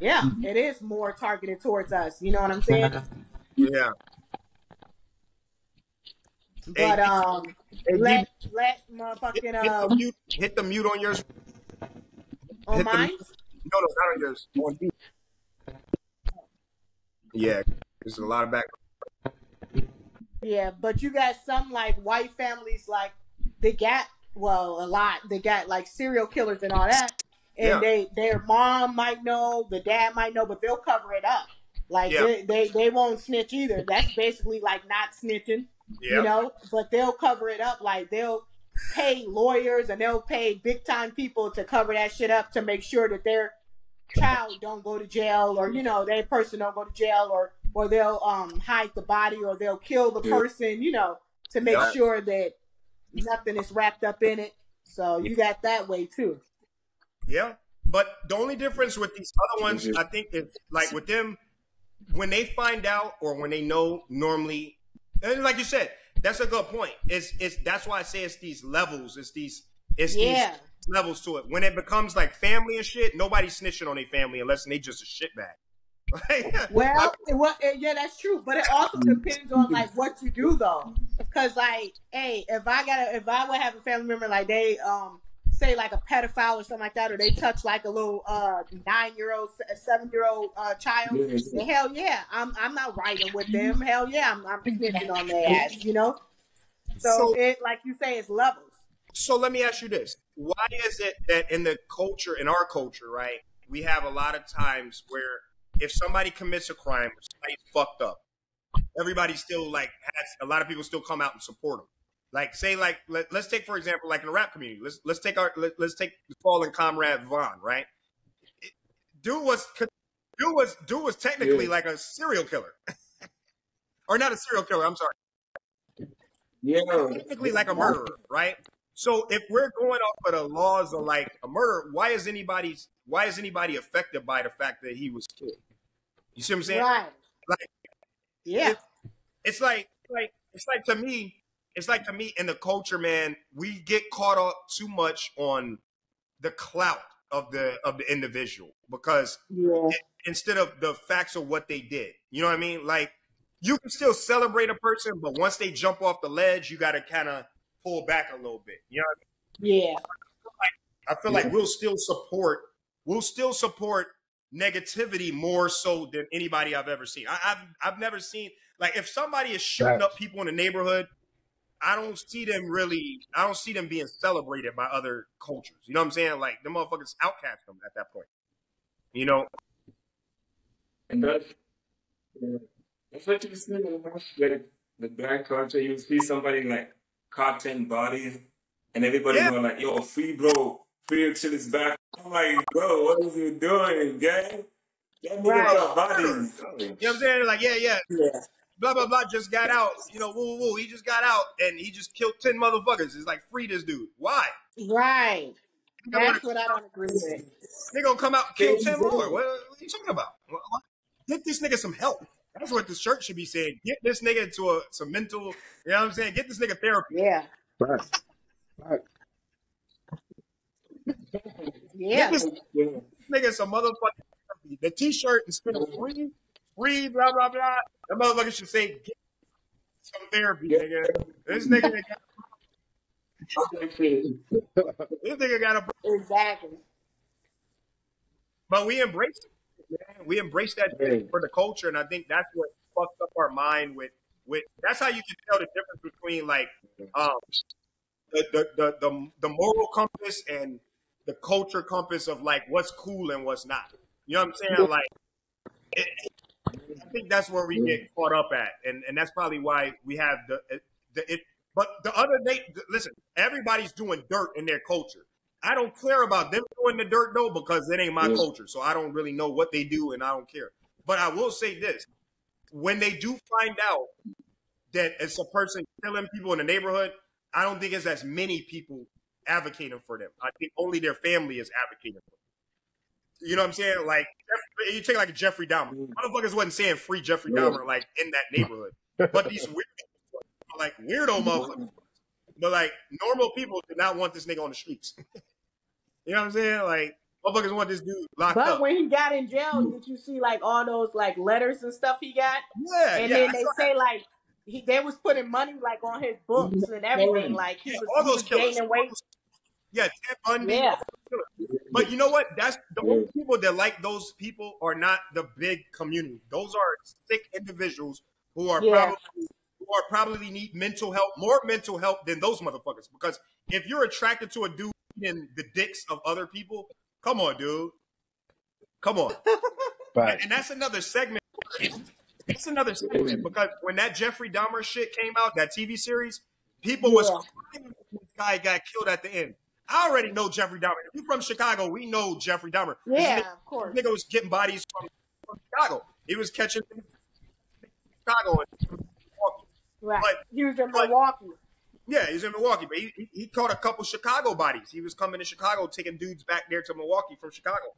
yeah, it is more targeted towards us. You know what I'm saying? Yeah. But um, Hey, let let hit, motherfucking hit uh the mute. Hit the mute on yours. on hit mine. No, no, not on yours. On me. Yeah, there's a lot of back. Yeah, but you got some like white families, like they got well a lot. They got like serial killers and all that, and Yeah. they their mom might know, the dad might know, but they'll cover it up. Like Yeah. they, they they won't snitch either. That's basically like not snitching, Yeah. you know. But they'll cover it up. Like they'll pay lawyers and they'll pay big time people to cover that shit up to make sure that their child don't go to jail or you know their person don't go to jail or or they'll um hide the body or they'll kill the person you know to make Yeah. sure that nothing is wrapped up in it so you got that way too Yeah. But the only difference with these other ones, I think, is like with them, when they find out or when they know normally, and like you said, that's a good point. It's it's that's why I say it's these levels. It's these it's yeah these levels to it. When it becomes like family and shit, nobody's snitching on their family unless they just a shitbag. well it, wa- it- yeah that's true but it also depends on like what you do though because like hey if i gotta if i would have a family member like they um say like a pedophile or something like that or they touch like a little uh nine year old seven year old uh child then hell yeah i'm i'm not riding with them. Hell yeah i'm, I'm snitching on their ass you know? So, So- it like you say it's levels. So let me ask you this: Why is it that in the culture, in our culture, right, we have a lot of times where if somebody commits a crime, or somebody's fucked up, everybody still like has a lot of people still come out and support them. Like say like let, us take for example like in the rap community, let's let's take our let, let's take the fallen comrade Von, right? Dude was dude was dude was technically Yeah. like a serial killer, or not a serial killer. I'm sorry Yeah. technically like a murderer, right? So if we're going off of the laws of like a murder, why is anybody why is anybody affected by the fact that he was killed? You see what I'm saying? right Like yeah it- it's like like it's like to me, it's like to me in the culture, man, we get caught up too much on the clout of the of the individual because yeah instead of the facts of what they did. You know what I mean? Like you can still celebrate a person, but once they jump off the ledge, you got to kind of pull back a little bit. You know what yeah I mean? I feel like we'll still support, we'll still support negativity more so than anybody I've ever seen. I, I've I've never seen like if somebody is shooting up people in the neighborhood, I don't see them really. I don't see them being celebrated by other cultures. You know what I'm saying? Like the motherfuckers outcast them at that point. You know? And that, yeah. that's what you see in like the black culture. You see somebody like ten bodies, and everybody Yeah. going like, "Yo, free bro, free till his back." I'm like, bro, what is you doing, gang? That nigga Right. got bodies. You know what I'm saying? Like yeah, yeah. yeah blah blah blah just got out. You know, woo woo. He just got out and he just killed ten motherfuckers. It's like free this dude. Why? right that's what i don't agree with They gonna come out kill ten more. What, what are you talking about? What- what? Get this nigga some help. That's what this church should be saying. Get this nigga to a some mental. You know what I'm saying? Get this nigga therapy. yeah Right. Right. yeah Get this Yeah. nigga some motherfucking therapy. The T-shirt is of free, free, blah blah blah. That motherfucker should say get some therapy, Yeah. nigga. This nigga, got, this nigga got a exactly But we embrace it. Man. We embrace that Right. for the culture, and I think that's what fucks up our mind with With that's how you can tell the difference between like um the the the the, the moral compass and the culture compass of like what's cool and what's not. You know what I'm saying? Like, it, I think that's where we get caught up at, and and that's probably why we have the the it. But the other day, listen, everybody's doing dirt in their culture. I don't care about them doing the dirt though because it ain't my Yes. culture, so I don't really know what they do, and I don't care. But I will say this: when they do find out that it's a person killing people in the neighborhood, I don't think it's as many people advocating for them. I think only their family is advocating for them. You know what I'm saying? Like you take like a Jeffrey Dahmer. Mm. Motherfuckers wasn't saying free Jeffrey Dahmer like in that neighborhood. But these weird like weirdo mm-hmm. motherfuckers. But like normal people did not want this nigga on the streets. you know what I'm saying? Like motherfuckers want this dude locked But up. But when he got in jail, mm. did you see like all those like letters and stuff he got? Yeah, And yeah. then I they saw say like he they was putting money like on his books mm-hmm. and everything. Like he Yeah, was, all he those was killers. gaining weight. Yeah, Ted Bundy. Yeah. But you know what? That's the only people that like those people are not the big community. Those are sick individuals who are Yeah. probably who are probably need mental help, more mental help than those motherfuckers. Because if you're attracted to a dude in the dicks of other people, come on, dude. Come on. Right. And that's another segment. That's another segment because when that Jeffrey Dahmer shit came out, that TV series, people was Yeah. crying when this guy got killed at the end. I already know Jeffrey Dahmer. If you're from Chicago, we know Jeffrey Dahmer. Yeah, nigga- of course. This nigga was getting bodies from, from Chicago. He was catching them in Chicago. And, Right. But- he was in but- Milwaukee. yeah, he's in Milwaukee, but he, he, he caught a couple Chicago bodies. He was coming to Chicago, taking dudes back there to Milwaukee from Chicago.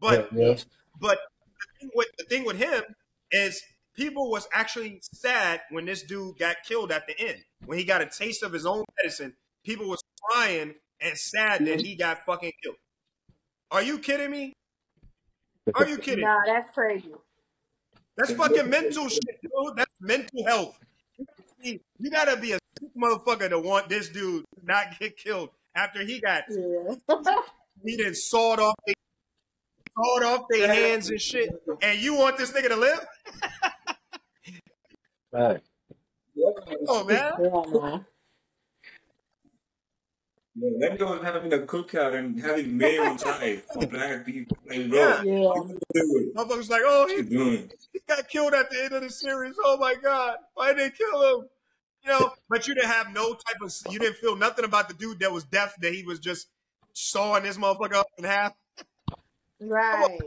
But Yeah. but the thing with the thing with him is people was actually sad when this dude got killed at the end. When he got a taste of his own medicine, people was crying and sad that he got fucking killed. Are you kidding me? Are you kidding? Nah, that's crazy. That's fucking mental shit, dude. That's mental health. You gotta be a sick motherfucker to want this dude not get killed after he got Yeah. he done sawed off they sawed off their hands and shit. And you want this nigga to live? Right. Oh man. Yeah, man. Yeah, that guy was having a cookout and having mayo inside for black people. Like, bro, Yeah. Yeah. what you? Motherfuckers like, oh, What he, he got killed at the end of the series. Oh my god, why did they kill him? You know, but you didn't have no type of, you didn't feel nothing about the dude that was deaf that he was just sawing this motherfucker up in half. Right.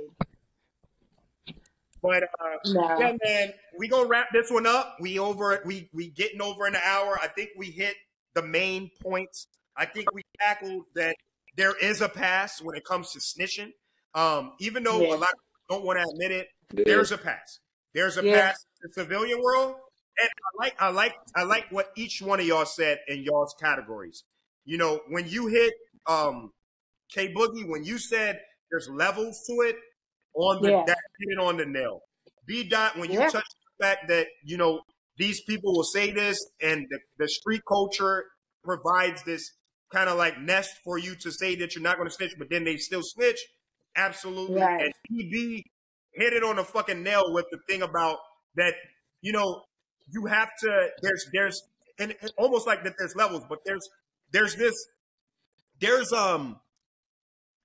But uh, No. yeah, man, we gonna wrap this one up. We over, we we getting over an hour. I think we hit the main points. I think we tackled that there is a pass when it comes to snitching. Um, even though Yeah. a lot of people don't want to admit it, Yeah. there's a pass. There's a Yeah. pass in the civilian world. And I like I like I like what each one of y'all said in y'all's categories. You know, when you hit um K Boogie, when you said there's levels to it, on the that hit it on the nail. B Dot, when you touch the fact that, you know, these people will say this and the, the street culture provides this kind of like nest for you to say that you're not gonna snitch, but then they still snitch. Absolutely. Right. And PB hit it on the fucking nail with the thing about that, you know, you have to there's there's and, and almost like that there's levels, but there's there's this there's um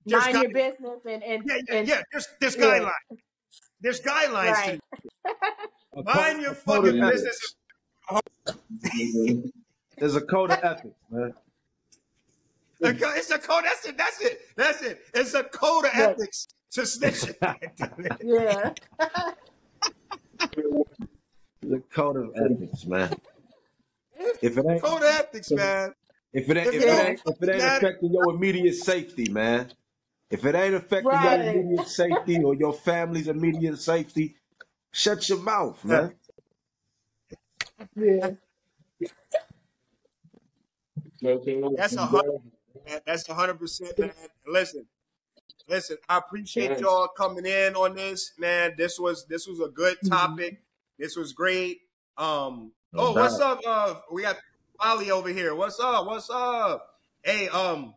there's Mind guy- your business and and, yeah, yeah, and yeah. There's there's Yeah. guidelines. There's guidelines Right. to mind your fucking business. There's a code of ethics, man. A co- It's a code. That's it. That's it. That's it. It's a code of Yeah. ethics to snitching. yeah. the code of ethics, man. If it ain't, code of ethics, man. if it ain't, if If it it ain't, if it ain't affecting your immediate safety, man. If it ain't affecting Right. your immediate safety or your family's immediate safety, shut your mouth, man. Yeah. That's a hundred. Man, That's a hundred percent, man. Listen, listen. I appreciate Yes. y'all coming in on this, man. This was this was a good topic. This was great. Um. No oh, what's up? Uh, we got Molly over here. What's up? What's up? Hey, um,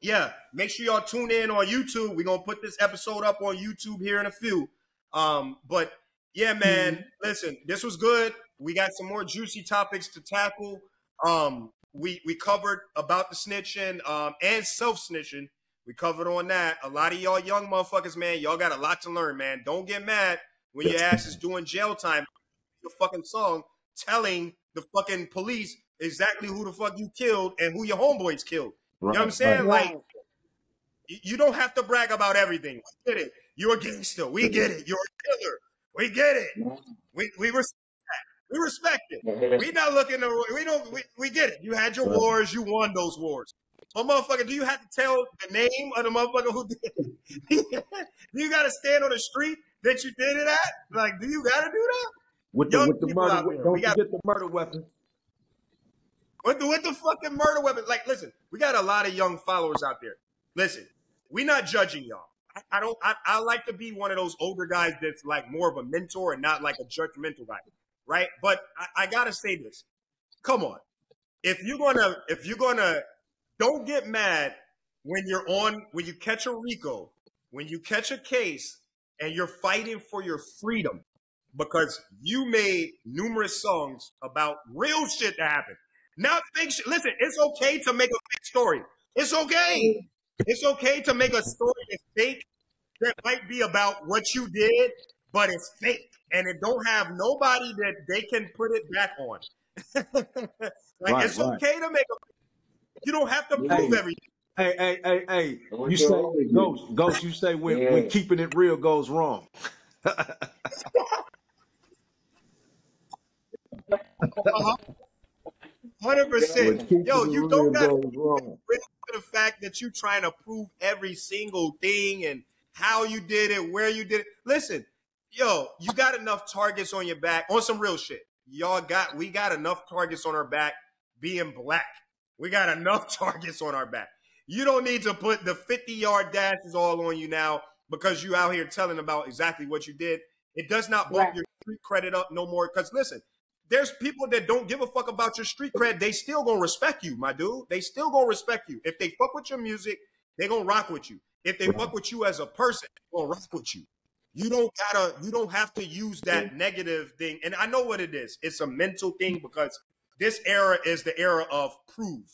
yeah. Make sure y'all tune in on YouTube. We're gonna put this episode up on YouTube here in a few. Um, but yeah, man. Listen, this was good. we got some more juicy topics to tackle. Um, we we covered about the snitching um, and self snitching. We covered on that. A lot of y'all young motherfuckers, man, y'all got a lot to learn, man. Don't get mad when your ass is doing jail time. The fucking song telling the fucking police exactly who the fuck you killed and who your homeboys killed. You know what I'm saying? Right. Like, you don't have to brag about everything. We get it. You're a gangster. We get it. You're a killer. We get it. We we respect that. We respect it. Mm-hmm. We not looking to. We don't. We, we get it. You had your wars. You won those wars. But motherfucker, do you have to tell the name of the motherfucker who did it? do you got to stand on the street that you did it at? Like, do you got to do that? With the Young with the murder, out don't we got- forget the murder weapon. With the, with the fucking murder weapon. Like, listen, we got a lot of young followers out there. Listen, we not judging y'all. I, I don't. I, I like to be one of those older guys that's like more of a mentor and not like a judgmental guy, right? But I, I gotta say this. Come on, if you're gonna, if you're gonna, don't get mad when you're on when you catch a RICO, when you catch a case, and you're fighting for your freedom because you made numerous songs about real shit that happened. Not fake shit. Listen, it's okay to make a fake story. It's okay. It's okay to make a story that's fake that might be about what you did, but it's fake and it don't have nobody that they can put it back on. like Right, it's right. okay to make a. You don't have to Yeah. prove everything. Hey, hey, hey, hey! You you say ghost, ghost. You say when when keeping it real goes wrong. Hundred percent. Yo, you don't got goes wrong. rid of the fact that you trying to prove every single thing and how you did it, where you did it. Listen, yo, you got enough targets on your back on some real shit. Y'all got we got enough targets on our back being black. We got enough targets on our back. You don't need to put the 50 yard dashes all on you now because you out here telling about exactly what you did. It does not bump Right. your street credit up no more. Because listen, there's people that don't give a fuck about your street cred. They still gonna respect you, my dude. They still gonna respect you. If they fuck with your music, they gonna rock with you. If they fuck with you as a person, they gonna rock with you. You don't gotta, you don't have to use that negative thing. And I know what it is. It's a mental thing because this era is the era of prove.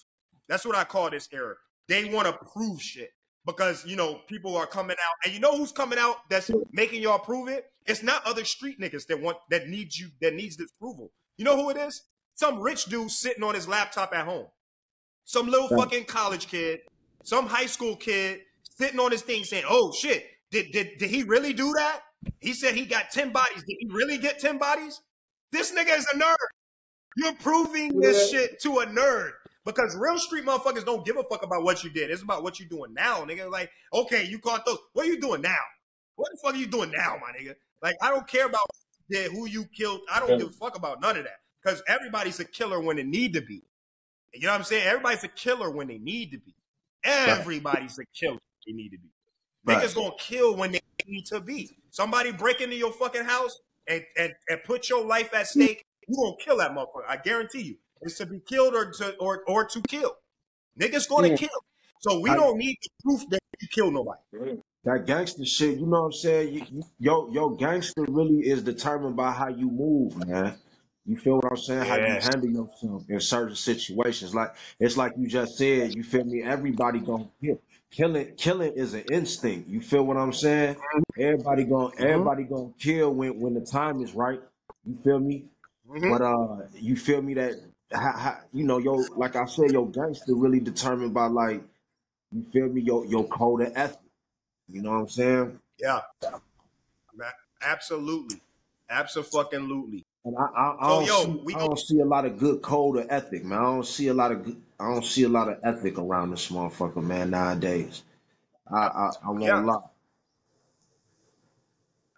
That's what I call this era. They want to prove shit because you know people are coming out, and you know who's coming out that's making y'all prove it. It's not other street niggas that want that needs you that needs this approval. You know who it is? Some rich dude sitting on his laptop at home. Some little fucking college kid, some high school kid sitting on his thing saying, "Oh shit, did did did he really do that? He said he got ten bodies. Did he really get ten bodies? This nigga is a nerd. You're proving this Yeah. shit to a nerd because real street motherfuckers don't give a fuck about what you did. It's about what you're doing now, nigga. Like, okay, you caught those. What are you doing now? What the fuck are you doing now, my nigga? Like, I don't care about did, who you killed. I don't Yeah. give a fuck about none of that because everybody's a killer when they need to be. You know what I'm saying? Everybody's a killer when they need to be. Everybody's a killer when they need to be. Right. Niggas gonna kill when they need to be. Somebody break into your fucking house and, and, and put your life at hmm. stake, you gonna kill that motherfucker. I guarantee you. It's to be killed or to or or to kill. Niggas gonna Yeah. kill. So we I- don't need the proof that you kill nobody. That gangster shit, you know what I'm saying? You, you, yo, yo, gangster really is determined by how you move, man. You feel what I'm saying? How you handle yourself in certain situations. Like it's like you just said. You feel me? Everybody gonna kill. Killing, killing is an instinct. You feel what I'm saying? Everybody gonna, everybody gonna kill when when the time is right. You feel me? Mhm. But uh, you feel me that how, how, you know yo like I said, your gangster really determined by like you feel me your your code of ethic. You know what I'm saying? Yeah. Absolutely. Absolutely. And I I, I So, don't yo, see we I don't see a lot of good code of ethic, man. I don't see a lot of good, I don't see a lot of ethic around this motherfucker, man. Nowadays, I I, I won't Yeah. lie.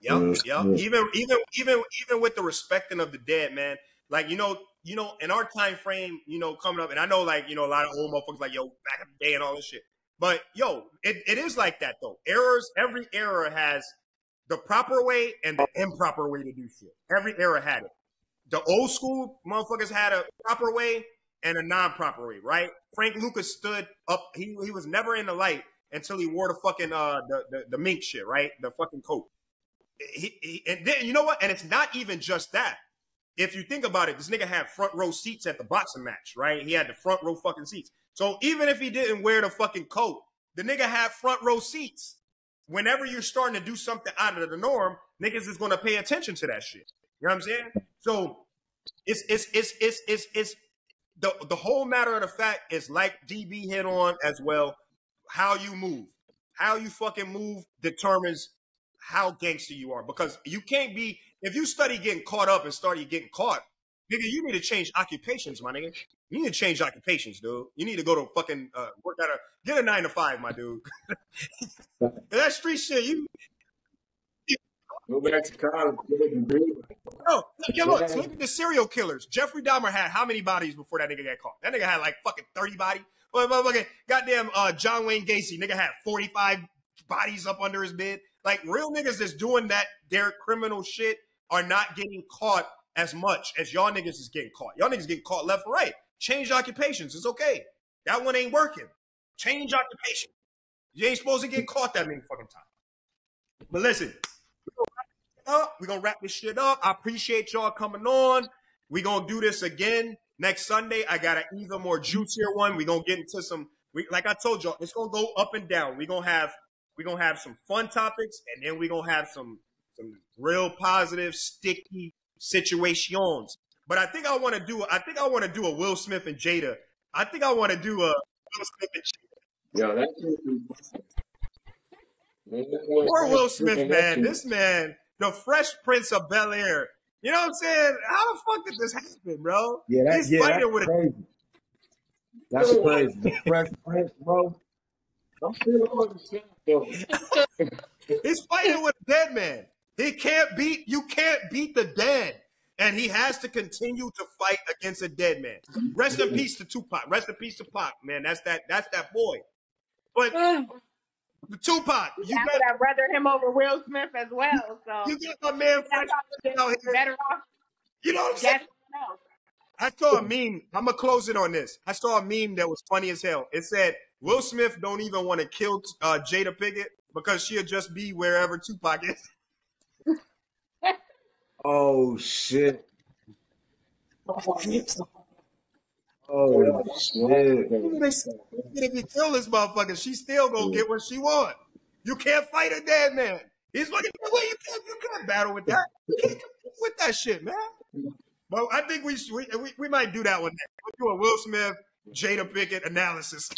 Yep, Yeah, yep. yeah. Even even even even with the respecting of the dead, man. Like you know, you know, in our time frame, you know, coming up, and I know like you know a lot of old motherfuckers like yo back in the day and all this shit. But yo, it, it is like that though. Errors, every era has the proper way and the improper way to do shit. Every era had it. The old school motherfuckers had a proper way and a non-proper way, right? Frank Lucas stood up. He he was never in the light until he wore the fucking uh the the, the mink shit, right? The fucking coat he, he, and then you know what? And it's not even just that. if you think about it, this nigga had front row seats at the boxing match, right? He had the front row fucking seats. So even if he didn't wear the fucking coat, the nigga had front row seats. Whenever you're starting to do something out of the norm, niggas is gonna pay attention to that shit. You know what I'm saying? So it's it's it's it's it's it's the the whole matter of the fact is like DB hit on as well. How you move, how you fucking move determines how gangster you are. Because you can't be if you study getting caught up and start getting caught, nigga. You need to change occupations, my nigga. You need to change occupations, dude. You need to go to fucking uh, work at a get a nine to five, my dude. that street shit, you Go back to college. No, yeah, look, look at the serial killers. Jeffrey Dahmer had how many bodies before that nigga got caught? That nigga had like fucking 30 bodies. Well, motherfucking goddamn uh, John Wayne Gacy, nigga had 45 bodies up under his bed. Like real niggas that's doing that, their criminal shit are not getting caught as much as y'all niggas is getting caught. Y'all niggas getting caught left and right. Change occupations. It's okay. That one ain't working. Change occupation. You ain't supposed to get caught that many fucking times. But listen. We're gonna wrap this shit up. I appreciate y'all coming on. We're gonna do this again next Sunday. I got an even more juicier one. We're gonna get into some we like I told y'all, it's gonna go up and down. We're gonna have we're gonna have some fun topics and then we're gonna have some some real positive, sticky situations. But I think I wanna do I think I wanna do a Will Smith and Jada. I think I wanna do a Will Smith and Jada. Yo, that shit is- Poor Will Smith, man. This man, the Fresh Prince of Bel Air. You know what I'm saying? How the fuck did this happen, bro? Yeah, that, He's yeah, fighting that's with a crazy. That's crazy. The Fresh Prince, bro. I'm still on the though. He's fighting with a dead man. He can't beat you can't beat the dead. And he has to continue to fight against a dead man. Rest in peace to Tupac. Rest in peace to Pac, man. That's that that's that boy. But the Tupac, you Yeah, I got would have rather him over Will Smith as well. So you got my man Fresh out here. better off You know what I'm saying? I saw a meme. I'm gonna close it on this. I saw a meme that was funny as hell. It said Will Smith don't even want to kill uh, Jada Pinkett because she'll just be wherever Tupac is. Oh shit. Oh shit. Even if you kill this motherfucker, she still gonna get what she want. You can't fight a dead man. He's looking for way you can't you can't battle with that. You can't compete with that shit, man. But I think we, we we we might do that one. Next. We'll do a Will Smith, Jada Pinkett analysis.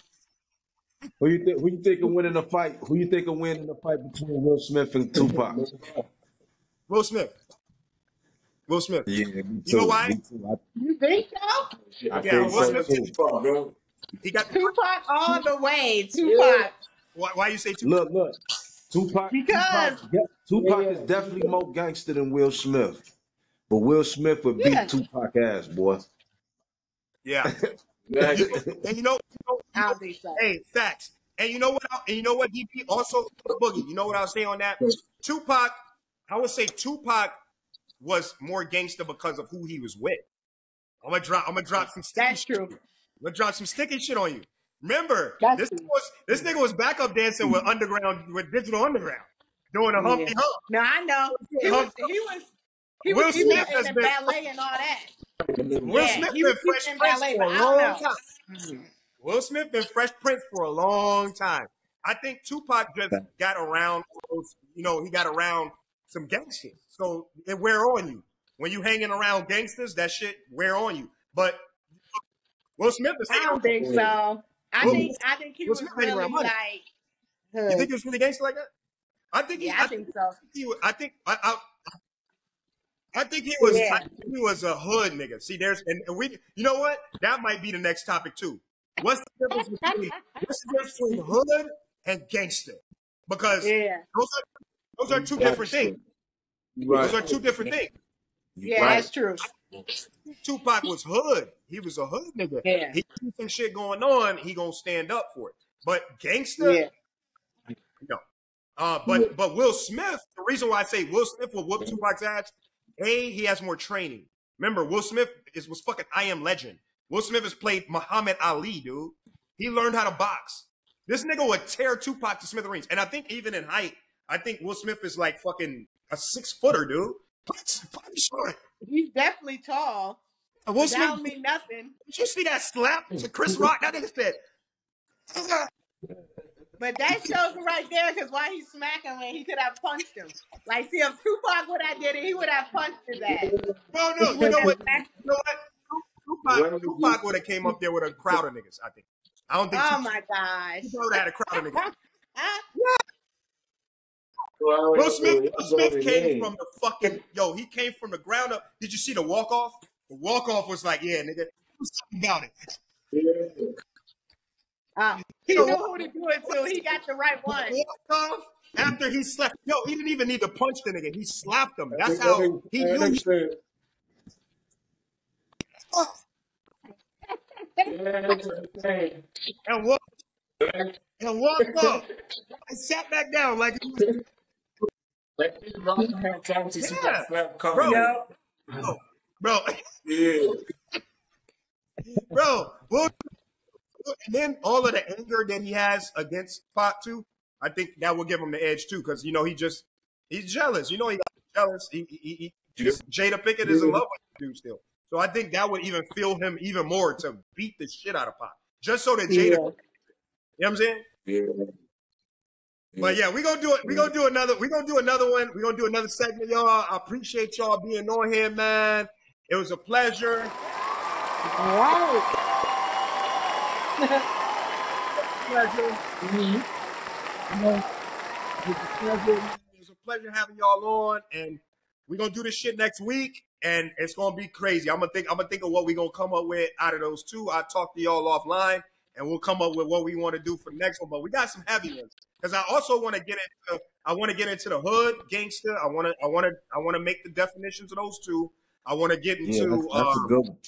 Who you think? Who you think will win in the fight? Who you think will win in the fight between Will Smith and Tupac? Will Smith. Will Smith. Yeah, me too. You know why? Me. You think so? Shit, I I Yeah, Will so Smith. too. Fuck, bro. He got Tupac all the way. Tupac. why, why you say two? Look, look. Tupac. Because- Tupac, yeah, Tupac is definitely more gangster than Will Smith, but Will Smith would beat Yeah. Tupac ass, boy. Yeah. Exactly. And you know, you know, I don't think hey, facts. And you know what? I- And you know what? DP also boogie. You know what I'll say on that? Tupac. I would say Tupac was more gangster because of who he was with. I'm gonna drop. I'm gonna drop some. Sticky That's shit. true. I'm gonna drop some sticky shit on you. Remember, That's this true. nigga was this nigga was backup dancing with underground with digital underground, doing a humpy Yeah. hump. No, I know. He was he was he Will was Smith has in been- ballet and all that. Will Yeah, Smith he been was Fresh in Prince ballet, for a but I don't long time. Mm-hmm. Will Smith been Fresh Prince for a long time. I think Tupac just got around, you know, he got around some gangsters. So it wear on you. When you hanging around gangsters, that shit wear on you. But Will Smith is I don't think so. I Will- think I think he Will was Smith really around money. like. You think he was really gangster like that? I think he, Yeah, I think so. he I think I, I I think he was Yeah. I think he was a hood nigga. See, there's and, and we you know what? That might be the next topic too. What's the difference between what's the difference between hood and gangster? Because Yeah, those are those are two different things. Those are two different things. yeah, Right. that's true. Tupac was hood. He was a hood nigga. Yeah. He see some shit going on, he gonna stand up for it. But gangster, Yeah, No. Uh, but but Will Smith, the reason why I say Will Smith will whoop Tupac's ass, A, he has more training. Remember, Will Smith is was fucking I am legend. Will Smith has played Muhammad Ali, dude. He learned how to box. This nigga would tear Tupac to smithereens. And I think even in height, I think Will Smith is like fucking a six footer, dude. Punch, punch on. He's definitely tall. And Will But that Smith, don't mean nothing. did you see that slap to Chris Rock? That nigga said, But that shows it right there because why he smacking when he could have punched him. Like, see, if Tupac would have did it, he would have punched his ass. no, no, you know what? smacked- You know what? Tupac, Tupac would have came up there with a crowd of niggas, I think. I don't think Oh Tupac my gosh. would have had a crowd of niggas. Well, Will Smith, yeah, Will Smith came from the fucking yo. He came from the ground up. Did you see the walk off? The walk off was like, yeah, nigga, do something about it. Yeah. ah. He Yo, knew who to do it to. He got the right one. walked off after he slapped. Yo, he didn't even need to punch the nigga. He slapped him. That's how he knew. He, oh, Yeah, that's what I'm saying. and walked and walked off and sat back down like he was, Like, Chris Rock time to see Yeah. that slap coming. Bro. Yeah. Oh, bro, bro, Yeah. bro. Will- And then all of the anger that he has against Pac too, I think that will give him the edge too, because you know he just he's jealous. You know he got jealous. He, he, he just Jada Pinkett is in love with the dude still. So I think that would even feel him even more to beat the shit out of Pac, just so that Jada. Yeah. You know what I'm saying? Yeah. But yeah, we gonna do it. We gonna do another. We gonna do another one. We gonna do another segment, y'all. I appreciate y'all being on here, man. It was a pleasure. All right. Pleasure. It was a pleasure. It was a pleasure having y'all on, and we're gonna do this shit next week, and it's gonna be crazy. I'm gonna think. I'm gonna think of what we're gonna come up with out of those two. I'll talk to y'all offline, and we'll come up with what we want to do for the next one. But we got some heavy ones because I also want to get into. I want to get into the hood gangster. I want to. I want to. I want to make the definitions of those two. I want to get Yeah, into. that's, that's um, a good one.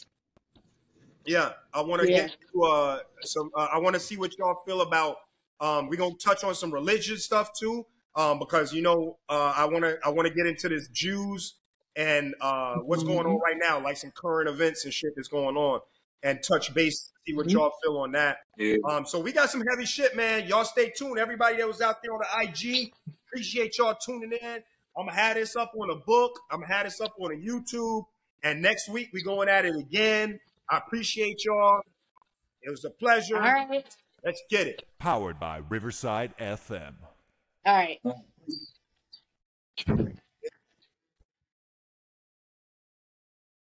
yeah, I want to Yeah. get to uh, some. Uh, I want to see what y'all feel about. Um, we're gonna touch on some religious stuff too, um, because you know uh, I want to. I want to get into this Jews and uh, what's going on right now, like some current events and shit that's going on, and touch base, see what y'all feel on that. Yeah. Um, so we got some heavy shit, man. Y'all stay tuned. Everybody that was out there on the IG, appreciate y'all tuning in. I'm gonna have this up on a book. I'm gonna have this up on a YouTube. And next week we going at it again. I appreciate y'all. It was a pleasure. All right. Let's get it. Powered by Riverside FM. All right.